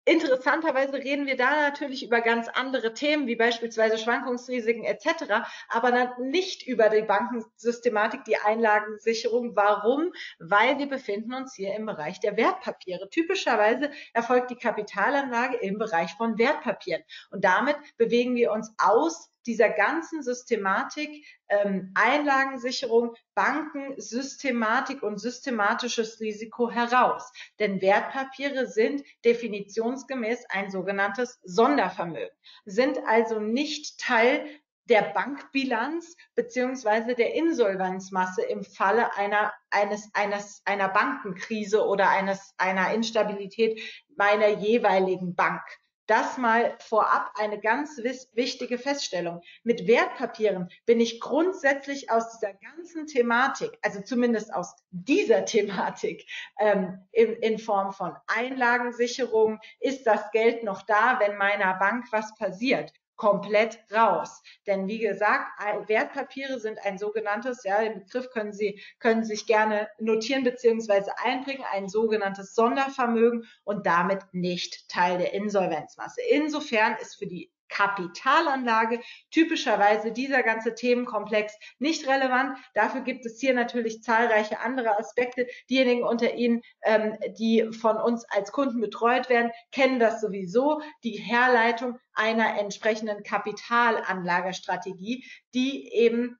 Interessanterweise reden wir da natürlich über ganz andere Themen, wie beispielsweise Schwankungsrisiken etc., aber nicht über die Bankensystematik, die Einlagensicherung. Warum? Weil wir befinden uns hier im Bereich der Wertpapiere. Typischerweise erfolgt die Kapitalanlage im Bereich von Wertpapieren. Und damit bewegen wir uns aus dieser ganzen Systematik ähm, Einlagensicherung, Banken, Systematik und systematisches Risiko heraus. Denn Wertpapiere sind definitionsgemäß ein sogenanntes Sondervermögen, sind also nicht Teil der Bankbilanz beziehungsweise der Insolvenzmasse im Falle einer, eines, eines, einer Bankenkrise oder eines, einer Instabilität meiner jeweiligen Bank. Das mal vorab eine ganz wichtige Feststellung. Mit Wertpapieren bin ich grundsätzlich aus dieser ganzen Thematik, also zumindest aus dieser Thematik ähm, in, in Form von Einlagensicherung, ist das Geld noch da, wenn meiner Bank was passiert? Komplett raus. Denn wie gesagt, Wertpapiere sind ein sogenanntes, ja, den Begriff können Sie, können sich gerne notieren bzw. einbringen, ein sogenanntes Sondervermögen und damit nicht Teil der Insolvenzmasse. Insofern ist für die Kapitalanlage. Typischerweise dieser ganze Themenkomplex nicht relevant. Dafür gibt es hier natürlich zahlreiche andere Aspekte. Diejenigen unter Ihnen, ähm, die von uns als Kunden betreut werden, kennen das sowieso. Die Herleitung einer entsprechenden Kapitalanlagestrategie, die eben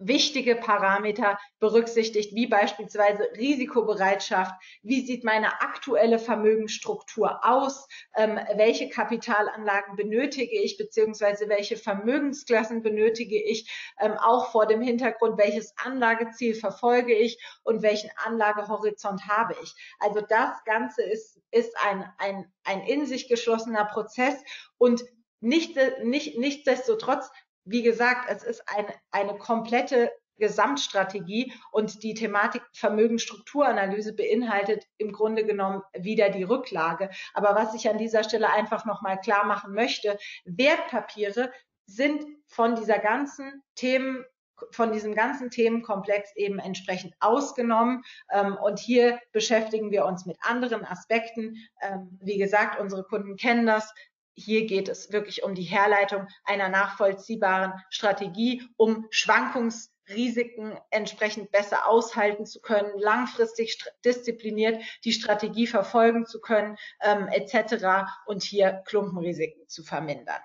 wichtige Parameter berücksichtigt, wie beispielsweise Risikobereitschaft, wie sieht meine aktuelle Vermögensstruktur aus, ähm, welche Kapitalanlagen benötige ich, beziehungsweise welche Vermögensklassen benötige ich, ähm, auch vor dem Hintergrund, welches Anlageziel verfolge ich und welchen Anlagehorizont habe ich. Also das Ganze ist, ist ein, ein, ein in sich geschlossener Prozess und nicht, nicht, nichtsdestotrotz wie gesagt, es ist ein, eine komplette Gesamtstrategie und die Thematik Vermögensstrukturanalyse beinhaltet im Grunde genommen wieder die Rücklage. Aber was ich an dieser Stelle einfach nochmal klar machen möchte, Wertpapiere sind von dieser ganzen Themen von diesem ganzen Themenkomplex eben entsprechend ausgenommen. Ähm, und hier beschäftigen wir uns mit anderen Aspekten. Ähm, wie gesagt, unsere Kunden kennen das hier geht es wirklich um die Herleitung einer nachvollziehbaren Strategie, um Schwankungsrisiken entsprechend besser aushalten zu können, langfristig diszipliniert die Strategie verfolgen zu können, ähm, etc. und hier Klumpenrisiken zu vermindern.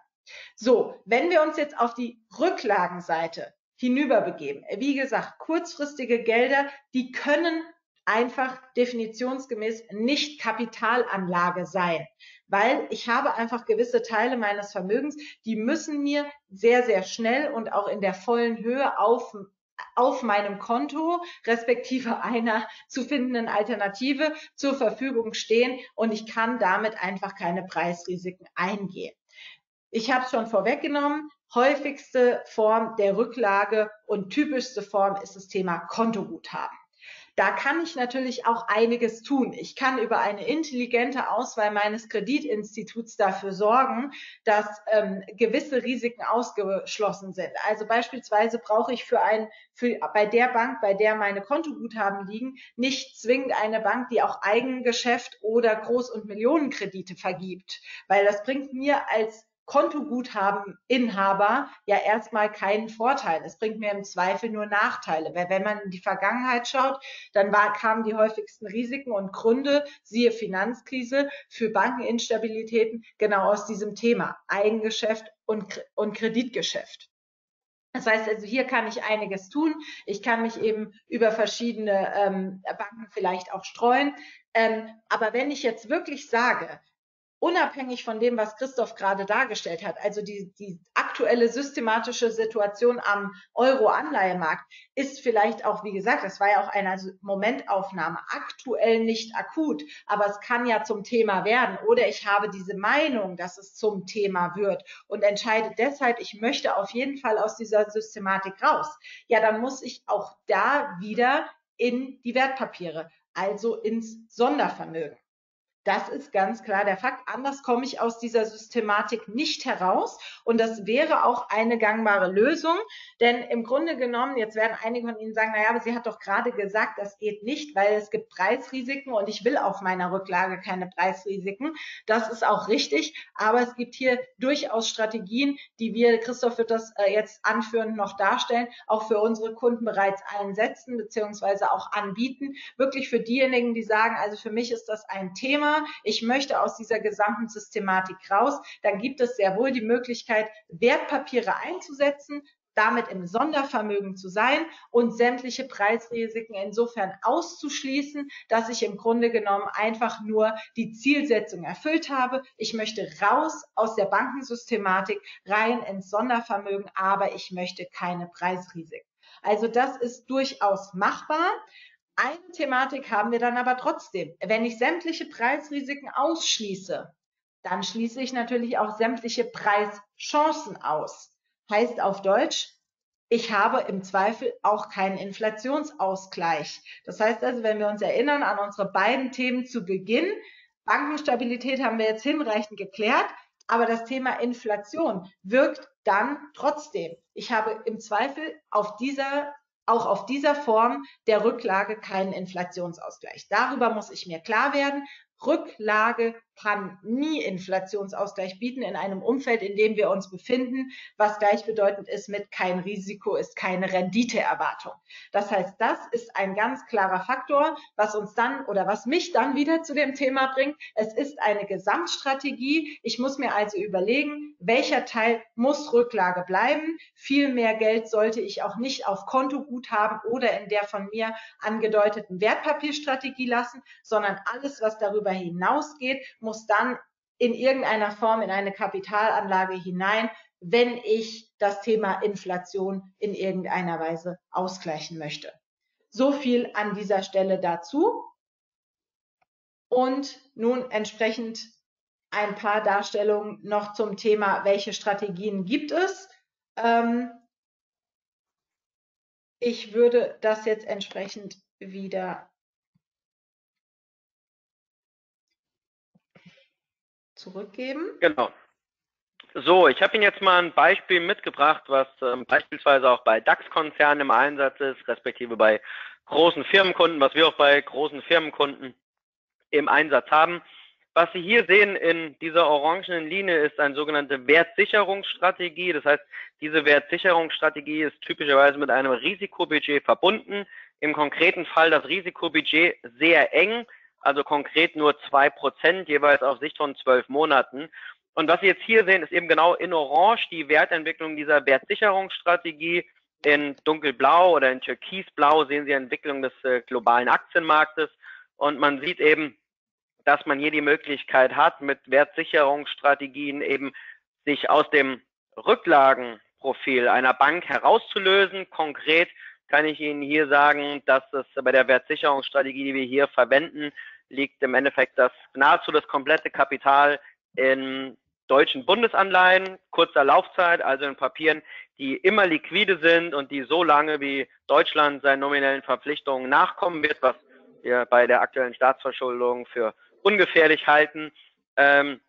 So, wenn wir uns jetzt auf die Rücklagenseite hinüberbegeben, wie gesagt, kurzfristige Gelder, die können einfach definitionsgemäß nicht Kapitalanlage sein weil ich habe einfach gewisse Teile meines Vermögens, die müssen mir sehr, sehr schnell und auch in der vollen Höhe auf auf meinem Konto respektive einer zu findenden Alternative zur Verfügung stehen und ich kann damit einfach keine Preisrisiken eingehen. Ich habe es schon vorweggenommen, häufigste Form der Rücklage und typischste Form ist das Thema Kontoguthaben. Da kann ich natürlich auch einiges tun. Ich kann über eine intelligente Auswahl meines Kreditinstituts dafür sorgen, dass ähm, gewisse Risiken ausgeschlossen sind. Also beispielsweise brauche ich für ein, für, bei der Bank, bei der meine Kontoguthaben liegen, nicht zwingend eine Bank, die auch Eigengeschäft oder Groß- und Millionenkredite vergibt, weil das bringt mir als Kontoguthabeninhaber ja erstmal keinen Vorteil. Es bringt mir im Zweifel nur Nachteile. Weil wenn man in die Vergangenheit schaut, dann war, kamen die häufigsten Risiken und Gründe, siehe Finanzkrise, für Bankeninstabilitäten genau aus diesem Thema. Eigengeschäft und, und Kreditgeschäft. Das heißt also, hier kann ich einiges tun. Ich kann mich eben über verschiedene ähm, Banken vielleicht auch streuen. Ähm, aber wenn ich jetzt wirklich sage, unabhängig von dem, was Christoph gerade dargestellt hat, also die, die aktuelle systematische Situation am Euro-Anleihemarkt ist vielleicht auch, wie gesagt, das war ja auch eine Momentaufnahme, aktuell nicht akut, aber es kann ja zum Thema werden. Oder ich habe diese Meinung, dass es zum Thema wird und entscheide deshalb, ich möchte auf jeden Fall aus dieser Systematik raus. Ja, dann muss ich auch da wieder in die Wertpapiere, also ins Sondervermögen. Das ist ganz klar der Fakt. Anders komme ich aus dieser Systematik nicht heraus. Und das wäre auch eine gangbare Lösung. Denn im Grunde genommen, jetzt werden einige von Ihnen sagen, naja, aber sie hat doch gerade gesagt, das geht nicht, weil es gibt Preisrisiken und ich will auf meiner Rücklage keine Preisrisiken. Das ist auch richtig. Aber es gibt hier durchaus Strategien, die wir, Christoph wird das äh, jetzt anführend noch darstellen, auch für unsere Kunden bereits einsetzen, beziehungsweise auch anbieten. Wirklich für diejenigen, die sagen, also für mich ist das ein Thema ich möchte aus dieser gesamten Systematik raus, dann gibt es sehr wohl die Möglichkeit, Wertpapiere einzusetzen, damit im Sondervermögen zu sein und sämtliche Preisrisiken insofern auszuschließen, dass ich im Grunde genommen einfach nur die Zielsetzung erfüllt habe. Ich möchte raus aus der Bankensystematik, rein ins Sondervermögen, aber ich möchte keine Preisrisiken. Also das ist durchaus machbar. Eine Thematik haben wir dann aber trotzdem. Wenn ich sämtliche Preisrisiken ausschließe, dann schließe ich natürlich auch sämtliche Preischancen aus. Heißt auf Deutsch, ich habe im Zweifel auch keinen Inflationsausgleich. Das heißt also, wenn wir uns erinnern an unsere beiden Themen zu Beginn, Bankenstabilität haben wir jetzt hinreichend geklärt, aber das Thema Inflation wirkt dann trotzdem. Ich habe im Zweifel auf dieser auch auf dieser Form der Rücklage keinen Inflationsausgleich. Darüber muss ich mir klar werden. Rücklage kann nie Inflationsausgleich bieten in einem Umfeld, in dem wir uns befinden, was gleichbedeutend ist mit kein Risiko ist keine Renditeerwartung. Das heißt, das ist ein ganz klarer Faktor, was uns dann oder was mich dann wieder zu dem Thema bringt. Es ist eine Gesamtstrategie. Ich muss mir also überlegen, welcher Teil muss Rücklage bleiben. Viel mehr Geld sollte ich auch nicht auf Kontoguthaben oder in der von mir angedeuteten Wertpapierstrategie lassen, sondern alles, was darüber hinausgeht, muss dann in irgendeiner Form in eine Kapitalanlage hinein, wenn ich das Thema Inflation in irgendeiner Weise ausgleichen möchte. So viel an dieser Stelle dazu. Und nun entsprechend ein paar Darstellungen noch zum Thema, welche Strategien gibt es. Ähm, ich würde das jetzt entsprechend wieder zurückgeben. Genau. So, ich habe Ihnen jetzt mal ein Beispiel mitgebracht, was ähm, beispielsweise auch bei DAX-Konzernen im Einsatz ist, respektive bei großen Firmenkunden, was wir auch bei großen Firmenkunden im Einsatz haben. Was Sie hier sehen in dieser orangenen Linie ist eine sogenannte Wertsicherungsstrategie. Das heißt, diese Wertsicherungsstrategie ist typischerweise mit einem Risikobudget verbunden. Im konkreten Fall das Risikobudget sehr eng, also konkret nur zwei Prozent jeweils auf Sicht von zwölf Monaten. Und was Sie jetzt hier sehen, ist eben genau in Orange die Wertentwicklung dieser Wertsicherungsstrategie. In dunkelblau oder in türkisblau sehen Sie die Entwicklung des äh, globalen Aktienmarktes. Und man sieht eben, dass man hier die Möglichkeit hat, mit Wertsicherungsstrategien eben sich aus dem Rücklagenprofil einer Bank herauszulösen. Konkret kann ich Ihnen hier sagen, dass es bei der Wertsicherungsstrategie, die wir hier verwenden, liegt im Endeffekt das nahezu das komplette Kapital in deutschen Bundesanleihen, kurzer Laufzeit, also in Papieren, die immer liquide sind und die so lange wie Deutschland seinen nominellen Verpflichtungen nachkommen wird, was wir bei der aktuellen Staatsverschuldung für ungefährlich halten. Ähm,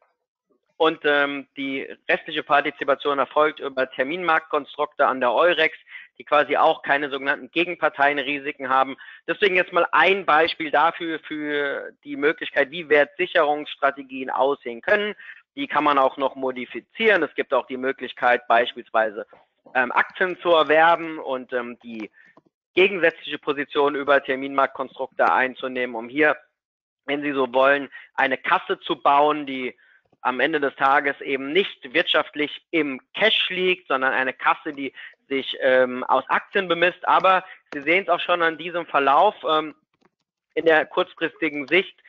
und ähm, die restliche Partizipation erfolgt über Terminmarktkonstrukte an der Eurex, die quasi auch keine sogenannten Gegenparteienrisiken haben. Deswegen jetzt mal ein Beispiel dafür, für die Möglichkeit, wie Wertsicherungsstrategien aussehen können. Die kann man auch noch modifizieren. Es gibt auch die Möglichkeit, beispielsweise ähm, Aktien zu erwerben und ähm, die gegensätzliche Position über Terminmarktkonstrukte einzunehmen, um hier, wenn Sie so wollen, eine Kasse zu bauen, die am Ende des Tages eben nicht wirtschaftlich im Cash liegt, sondern eine Kasse, die sich ähm, aus Aktien bemisst. Aber Sie sehen es auch schon an diesem Verlauf ähm, in der kurzfristigen Sicht.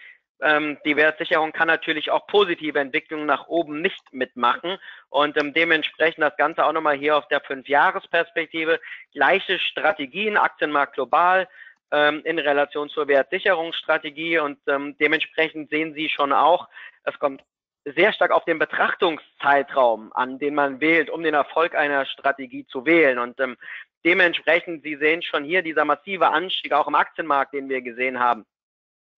Ähm, die Wertsicherung kann natürlich auch positive Entwicklungen nach oben nicht mitmachen und ähm, dementsprechend das Ganze auch nochmal hier auf der Fünfjahresperspektive. Gleiche Strategien, Aktienmarkt global, ähm, in Relation zur Wertsicherungsstrategie und ähm, dementsprechend sehen Sie schon auch, es kommt sehr stark auf den Betrachtungszeitraum an, den man wählt, um den Erfolg einer Strategie zu wählen. Und ähm, dementsprechend, Sie sehen schon hier dieser massive Anstieg auch im Aktienmarkt, den wir gesehen haben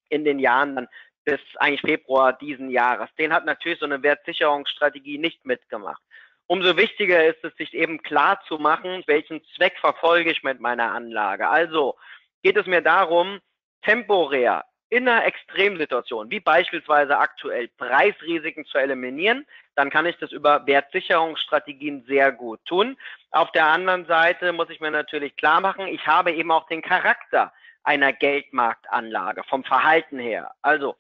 in den Jahren dann bis eigentlich Februar diesen Jahres. Den hat natürlich so eine Wertsicherungsstrategie nicht mitgemacht. Umso wichtiger ist es, sich eben klar zu machen, welchen Zweck verfolge ich mit meiner Anlage. Also geht es mir darum, temporär in einer Extremsituation, wie beispielsweise aktuell Preisrisiken zu eliminieren, dann kann ich das über Wertsicherungsstrategien sehr gut tun. Auf der anderen Seite muss ich mir natürlich klar machen, ich habe eben auch den Charakter einer Geldmarktanlage vom Verhalten her. Also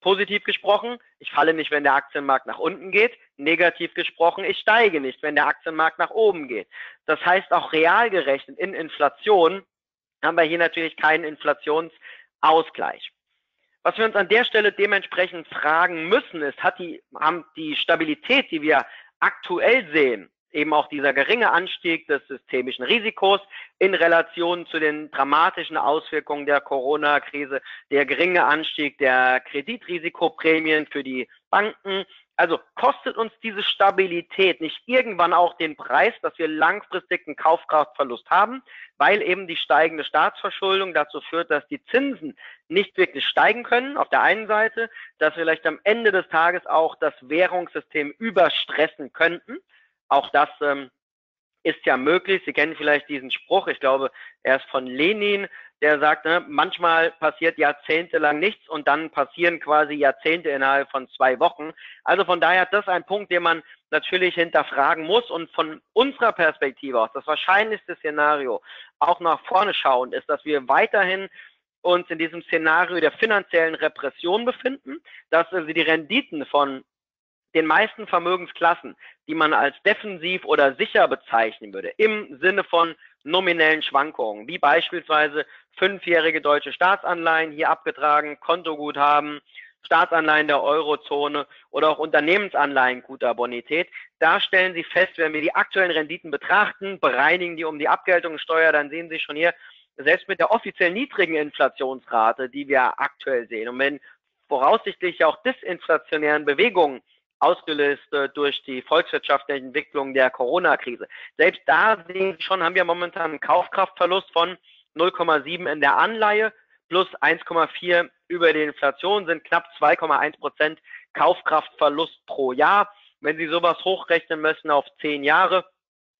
positiv gesprochen, ich falle nicht, wenn der Aktienmarkt nach unten geht. Negativ gesprochen, ich steige nicht, wenn der Aktienmarkt nach oben geht. Das heißt auch real gerechnet in Inflation haben wir hier natürlich keinen Inflationsausgleich. Was wir uns an der Stelle dementsprechend fragen müssen, ist, hat die, haben die Stabilität, die wir aktuell sehen, eben auch dieser geringe Anstieg des systemischen Risikos in Relation zu den dramatischen Auswirkungen der Corona-Krise, der geringe Anstieg der Kreditrisikoprämien für die Banken, also kostet uns diese Stabilität nicht irgendwann auch den Preis, dass wir langfristig einen Kaufkraftverlust haben, weil eben die steigende Staatsverschuldung dazu führt, dass die Zinsen nicht wirklich steigen können auf der einen Seite, dass wir vielleicht am Ende des Tages auch das Währungssystem überstressen könnten. Auch das ähm, ist ja möglich. Sie kennen vielleicht diesen Spruch, ich glaube, er ist von Lenin, der sagt, ne, manchmal passiert jahrzehntelang nichts und dann passieren quasi Jahrzehnte innerhalb von zwei Wochen. Also von daher ist das ein Punkt, den man natürlich hinterfragen muss und von unserer Perspektive aus das wahrscheinlichste Szenario auch nach vorne schauen ist, dass wir weiterhin uns in diesem Szenario der finanziellen Repression befinden, dass also die Renditen von den meisten Vermögensklassen, die man als defensiv oder sicher bezeichnen würde, im Sinne von nominellen Schwankungen, wie beispielsweise fünfjährige deutsche Staatsanleihen hier abgetragen, Kontoguthaben, Staatsanleihen der Eurozone oder auch Unternehmensanleihen guter Bonität. Da stellen Sie fest, wenn wir die aktuellen Renditen betrachten, bereinigen die um die Abgeltungssteuer, dann sehen Sie schon hier, selbst mit der offiziell niedrigen Inflationsrate, die wir aktuell sehen, und wenn voraussichtlich auch disinflationären Bewegungen ausgelöst äh, durch die volkswirtschaftliche Entwicklung der Corona-Krise. Selbst da sehen Sie schon, haben wir momentan einen Kaufkraftverlust von 0,7 in der Anleihe plus 1,4 über die Inflation sind knapp 2,1 Prozent Kaufkraftverlust pro Jahr. Wenn Sie sowas hochrechnen müssen auf zehn Jahre,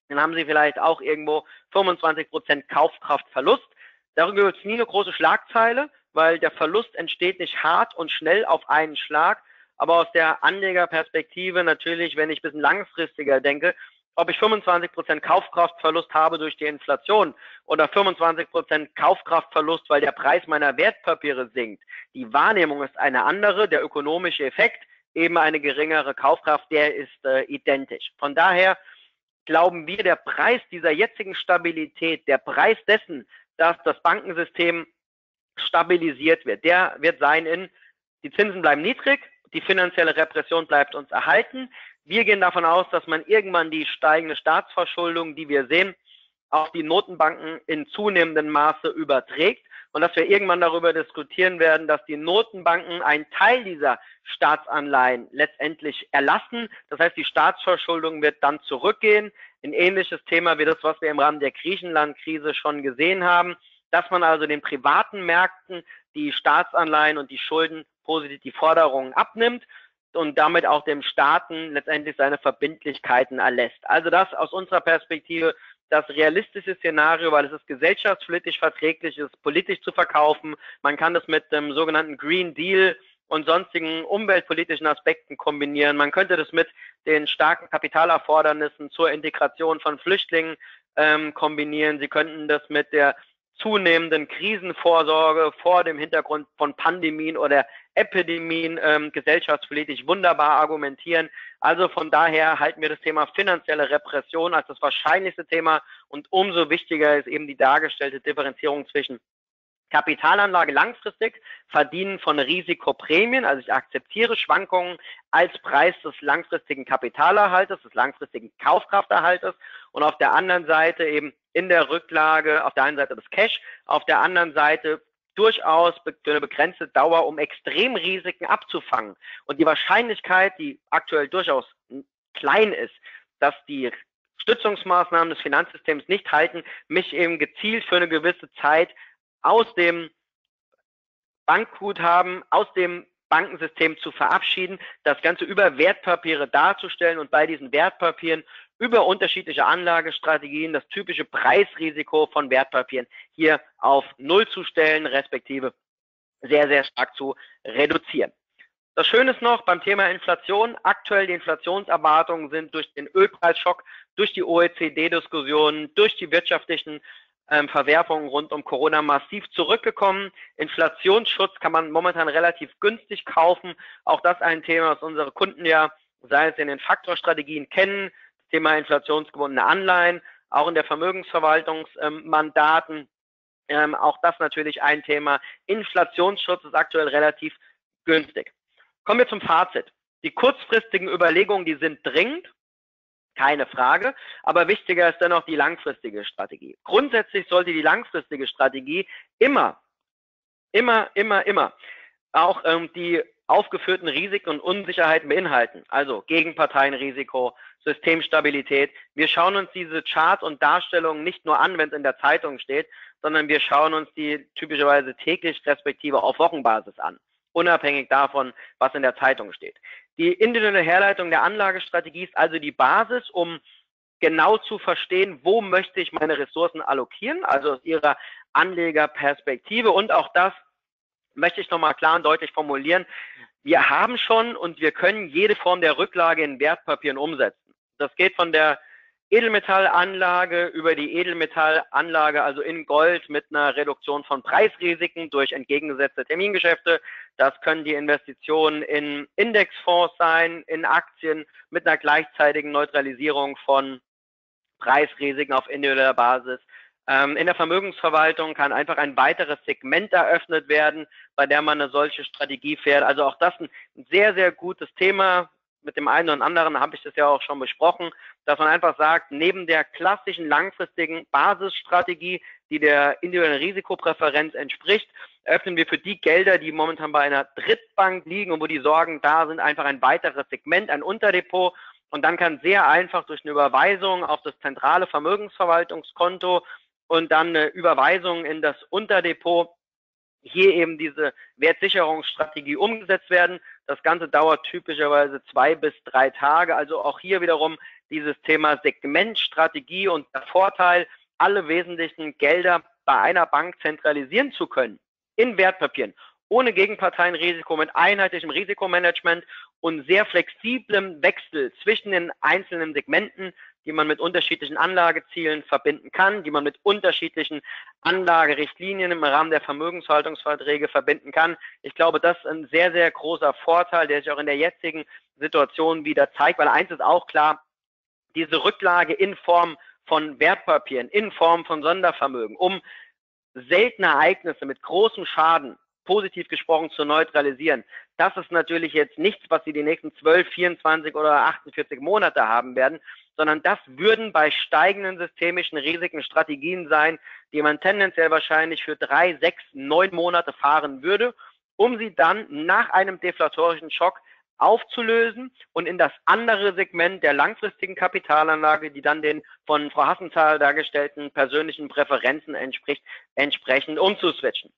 dann haben Sie vielleicht auch irgendwo 25 Prozent Kaufkraftverlust. Darüber gibt es nie eine große Schlagzeile, weil der Verlust entsteht nicht hart und schnell auf einen Schlag, aber aus der Anlegerperspektive natürlich, wenn ich ein bisschen langfristiger denke, ob ich 25% Kaufkraftverlust habe durch die Inflation oder 25% Kaufkraftverlust, weil der Preis meiner Wertpapiere sinkt. Die Wahrnehmung ist eine andere, der ökonomische Effekt eben eine geringere Kaufkraft, der ist äh, identisch. Von daher glauben wir, der Preis dieser jetzigen Stabilität, der Preis dessen, dass das Bankensystem stabilisiert wird, der wird sein in, die Zinsen bleiben niedrig, die finanzielle Repression bleibt uns erhalten. Wir gehen davon aus, dass man irgendwann die steigende Staatsverschuldung, die wir sehen, auf die Notenbanken in zunehmendem Maße überträgt und dass wir irgendwann darüber diskutieren werden, dass die Notenbanken einen Teil dieser Staatsanleihen letztendlich erlassen. Das heißt, die Staatsverschuldung wird dann zurückgehen. Ein ähnliches Thema wie das, was wir im Rahmen der Griechenland-Krise schon gesehen haben, dass man also den privaten Märkten die Staatsanleihen und die Schulden positiv die Forderungen abnimmt und damit auch dem Staaten letztendlich seine Verbindlichkeiten erlässt. Also das aus unserer Perspektive das realistische Szenario, weil es ist gesellschaftspolitisch verträglich, ist politisch zu verkaufen. Man kann das mit dem sogenannten Green Deal und sonstigen umweltpolitischen Aspekten kombinieren. Man könnte das mit den starken Kapitalerfordernissen zur Integration von Flüchtlingen ähm, kombinieren. Sie könnten das mit der zunehmenden Krisenvorsorge vor dem Hintergrund von Pandemien oder Epidemien ähm, gesellschaftspolitisch wunderbar argumentieren. Also von daher halten wir das Thema finanzielle Repression als das wahrscheinlichste Thema und umso wichtiger ist eben die dargestellte Differenzierung zwischen Kapitalanlage langfristig, Verdienen von Risikoprämien, also ich akzeptiere Schwankungen als Preis des langfristigen Kapitalerhaltes, des langfristigen Kaufkrafterhaltes und auf der anderen Seite eben in der Rücklage, auf der einen Seite das Cash, auf der anderen Seite durchaus eine begrenzte Dauer, um Extremrisiken abzufangen. Und die Wahrscheinlichkeit, die aktuell durchaus klein ist, dass die Stützungsmaßnahmen des Finanzsystems nicht halten, mich eben gezielt für eine gewisse Zeit aus dem Bankguthaben, aus dem Bankensystem zu verabschieden, das Ganze über Wertpapiere darzustellen und bei diesen Wertpapieren über unterschiedliche Anlagestrategien das typische Preisrisiko von Wertpapieren hier auf Null zu stellen, respektive sehr, sehr stark zu reduzieren. Das Schöne ist noch beim Thema Inflation, aktuell die Inflationserwartungen sind durch den Ölpreisschock, durch die OECD-Diskussionen, durch die wirtschaftlichen ähm, Verwerfungen rund um Corona massiv zurückgekommen. Inflationsschutz kann man momentan relativ günstig kaufen. Auch das ein Thema, was unsere Kunden ja, sei es in den Faktorstrategien kennen, Thema inflationsgebundene Anleihen, auch in der Vermögensverwaltungsmandaten. Ähm, auch das natürlich ein Thema. Inflationsschutz ist aktuell relativ günstig. Kommen wir zum Fazit. Die kurzfristigen Überlegungen, die sind dringend, keine Frage, aber wichtiger ist dennoch die langfristige Strategie. Grundsätzlich sollte die langfristige Strategie immer, immer, immer, immer auch ähm, die aufgeführten Risiken und Unsicherheiten beinhalten. Also Gegenparteienrisiko, Systemstabilität. Wir schauen uns diese Charts und Darstellungen nicht nur an, wenn es in der Zeitung steht, sondern wir schauen uns die typischerweise täglich respektive auf Wochenbasis an, unabhängig davon, was in der Zeitung steht. Die individuelle Herleitung der Anlagestrategie ist also die Basis, um genau zu verstehen, wo möchte ich meine Ressourcen allokieren, also aus ihrer Anlegerperspektive. Und auch das möchte ich nochmal klar und deutlich formulieren. Wir haben schon und wir können jede Form der Rücklage in Wertpapieren umsetzen. Das geht von der Edelmetallanlage über die Edelmetallanlage, also in Gold mit einer Reduktion von Preisrisiken durch entgegengesetzte Termingeschäfte. Das können die Investitionen in Indexfonds sein, in Aktien mit einer gleichzeitigen Neutralisierung von Preisrisiken auf individueller Basis. Ähm, in der Vermögensverwaltung kann einfach ein weiteres Segment eröffnet werden, bei der man eine solche Strategie fährt. Also auch das ein sehr, sehr gutes Thema mit dem einen oder anderen habe ich das ja auch schon besprochen, dass man einfach sagt, neben der klassischen langfristigen Basisstrategie, die der individuellen Risikopräferenz entspricht, öffnen wir für die Gelder, die momentan bei einer Drittbank liegen und wo die Sorgen da sind, einfach ein weiteres Segment, ein Unterdepot. Und dann kann sehr einfach durch eine Überweisung auf das zentrale Vermögensverwaltungskonto und dann eine Überweisung in das Unterdepot hier eben diese Wertsicherungsstrategie umgesetzt werden. Das Ganze dauert typischerweise zwei bis drei Tage. Also auch hier wiederum dieses Thema Segmentstrategie und der Vorteil, alle wesentlichen Gelder bei einer Bank zentralisieren zu können in Wertpapieren, ohne Gegenparteienrisiko, mit einheitlichem Risikomanagement und sehr flexiblem Wechsel zwischen den einzelnen Segmenten die man mit unterschiedlichen Anlagezielen verbinden kann, die man mit unterschiedlichen Anlagerichtlinien im Rahmen der Vermögenshaltungsverträge verbinden kann. Ich glaube, das ist ein sehr, sehr großer Vorteil, der sich auch in der jetzigen Situation wieder zeigt, weil eins ist auch klar, diese Rücklage in Form von Wertpapieren, in Form von Sondervermögen, um seltene Ereignisse mit großem Schaden positiv gesprochen zu neutralisieren. Das ist natürlich jetzt nichts, was Sie die nächsten 12, 24 oder 48 Monate haben werden, sondern das würden bei steigenden systemischen Risiken Strategien sein, die man tendenziell wahrscheinlich für drei, sechs, neun Monate fahren würde, um sie dann nach einem deflatorischen Schock aufzulösen und in das andere Segment der langfristigen Kapitalanlage, die dann den von Frau Hassenzahl dargestellten persönlichen Präferenzen entspricht, entsprechend umzuswitchen.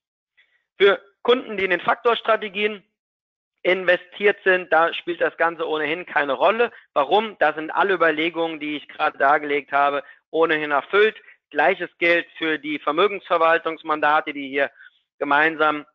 Für Kunden, die in den Faktorstrategien investiert sind, da spielt das Ganze ohnehin keine Rolle. Warum? Da sind alle Überlegungen, die ich gerade dargelegt habe, ohnehin erfüllt. Gleiches gilt für die Vermögensverwaltungsmandate, die hier gemeinsam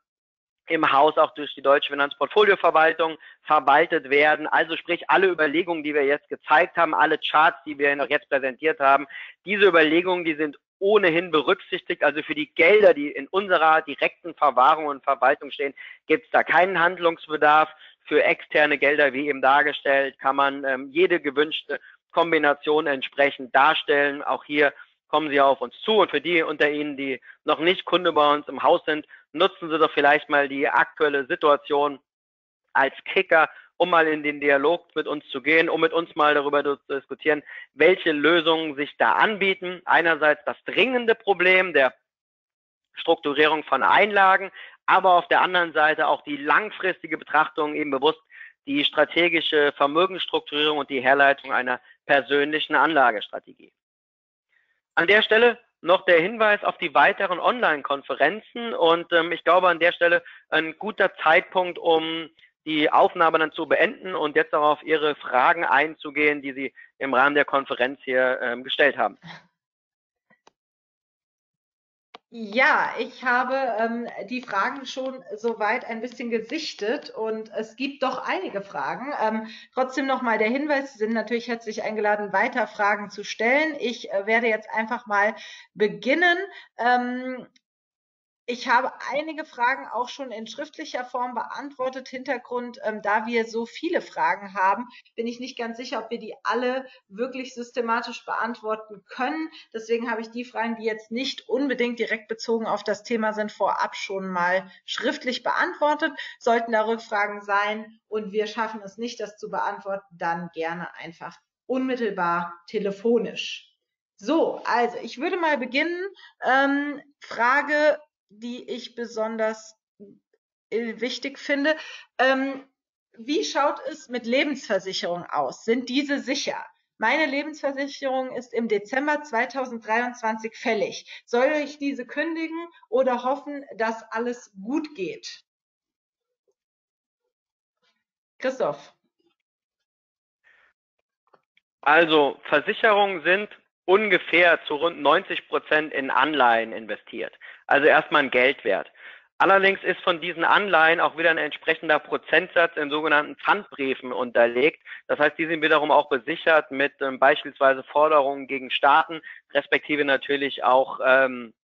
im Haus auch durch die Deutsche Finanzportfolioverwaltung verwaltet werden. Also sprich, alle Überlegungen, die wir jetzt gezeigt haben, alle Charts, die wir noch jetzt präsentiert haben, diese Überlegungen, die sind ohnehin berücksichtigt. Also für die Gelder, die in unserer direkten Verwahrung und Verwaltung stehen, gibt es da keinen Handlungsbedarf. Für externe Gelder, wie eben dargestellt, kann man ähm, jede gewünschte Kombination entsprechend darstellen. Auch hier kommen Sie auf uns zu. Und für die unter Ihnen, die noch nicht Kunde bei uns im Haus sind, nutzen Sie doch vielleicht mal die aktuelle Situation als Kicker, um mal in den Dialog mit uns zu gehen, um mit uns mal darüber zu diskutieren, welche Lösungen sich da anbieten. Einerseits das dringende Problem der Strukturierung von Einlagen, aber auf der anderen Seite auch die langfristige Betrachtung eben bewusst die strategische Vermögensstrukturierung und die Herleitung einer persönlichen Anlagestrategie. An der Stelle noch der Hinweis auf die weiteren Online-Konferenzen und ähm, ich glaube an der Stelle ein guter Zeitpunkt, um die Aufnahme dann zu beenden und jetzt auch auf Ihre Fragen einzugehen, die Sie im Rahmen der Konferenz hier ähm, gestellt haben. Ja, ich habe ähm, die Fragen schon soweit ein bisschen gesichtet und es gibt doch einige Fragen. Ähm, trotzdem nochmal der Hinweis, Sie sind natürlich herzlich eingeladen, weiter Fragen zu stellen. Ich äh, werde jetzt einfach mal beginnen. Ähm, ich habe einige Fragen auch schon in schriftlicher Form beantwortet. Hintergrund, ähm, da wir so viele Fragen haben, bin ich nicht ganz sicher, ob wir die alle wirklich systematisch beantworten können. Deswegen habe ich die Fragen, die jetzt nicht unbedingt direkt bezogen auf das Thema sind, vorab schon mal schriftlich beantwortet. Sollten da Rückfragen sein und wir schaffen es nicht, das zu beantworten, dann gerne einfach unmittelbar telefonisch. So, also ich würde mal beginnen. Ähm, Frage die ich besonders äh, wichtig finde. Ähm, wie schaut es mit Lebensversicherung aus? Sind diese sicher? Meine Lebensversicherung ist im Dezember 2023 fällig. Soll ich diese kündigen oder hoffen, dass alles gut geht? Christoph. Also Versicherungen sind ungefähr zu rund 90 Prozent in Anleihen investiert. Also erstmal ein Geldwert. Allerdings ist von diesen Anleihen auch wieder ein entsprechender Prozentsatz in sogenannten Pfandbriefen unterlegt. Das heißt, die sind wiederum auch besichert mit ähm, beispielsweise Forderungen gegen Staaten, respektive natürlich auch ähm,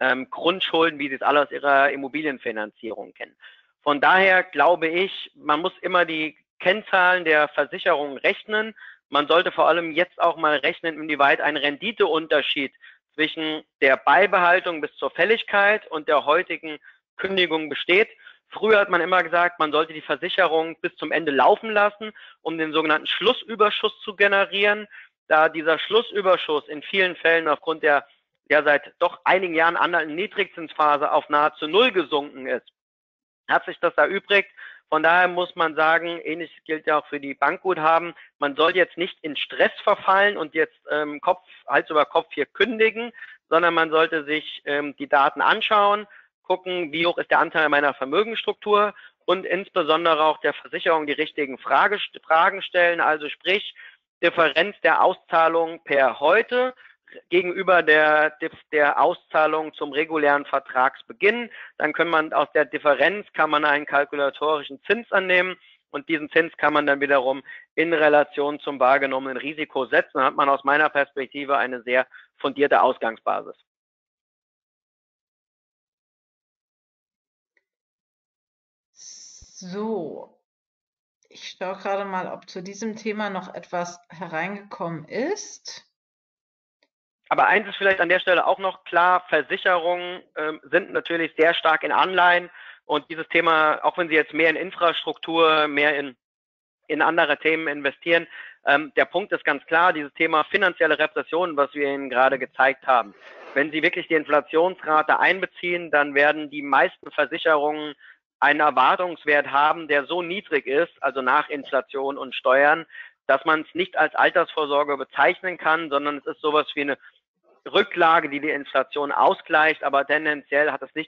ähm, Grundschulden, wie Sie es alle aus Ihrer Immobilienfinanzierung kennen. Von daher glaube ich, man muss immer die Kennzahlen der Versicherungen rechnen. Man sollte vor allem jetzt auch mal rechnen, inwieweit ein Renditeunterschied zwischen der Beibehaltung bis zur Fälligkeit und der heutigen Kündigung besteht. Früher hat man immer gesagt, man sollte die Versicherung bis zum Ende laufen lassen, um den sogenannten Schlussüberschuss zu generieren. Da dieser Schlussüberschuss in vielen Fällen aufgrund der ja seit doch einigen Jahren anhaltenden Niedrigzinsphase auf nahezu null gesunken ist, hat sich das erübrigt. Von daher muss man sagen, ähnliches gilt ja auch für die Bankguthaben, man soll jetzt nicht in Stress verfallen und jetzt ähm, Kopf, Hals über Kopf hier kündigen, sondern man sollte sich ähm, die Daten anschauen, gucken, wie hoch ist der Anteil meiner Vermögensstruktur und insbesondere auch der Versicherung die richtigen Frage, Fragen stellen, also sprich Differenz der Auszahlung per heute gegenüber der, der Auszahlung zum regulären Vertragsbeginn. Dann kann man aus der Differenz kann man einen kalkulatorischen Zins annehmen und diesen Zins kann man dann wiederum in Relation zum wahrgenommenen Risiko setzen. Dann hat man aus meiner Perspektive eine sehr fundierte Ausgangsbasis. So, ich schaue gerade mal, ob zu diesem Thema noch etwas hereingekommen ist. Aber eins ist vielleicht an der Stelle auch noch klar, Versicherungen ähm, sind natürlich sehr stark in Anleihen und dieses Thema, auch wenn Sie jetzt mehr in Infrastruktur, mehr in, in andere Themen investieren, ähm, der Punkt ist ganz klar, dieses Thema finanzielle Repression, was wir Ihnen gerade gezeigt haben. Wenn Sie wirklich die Inflationsrate einbeziehen, dann werden die meisten Versicherungen einen Erwartungswert haben, der so niedrig ist, also nach Inflation und Steuern, dass man es nicht als Altersvorsorge bezeichnen kann, sondern es ist sowas wie eine Rücklage, die die Inflation ausgleicht, aber tendenziell hat es nicht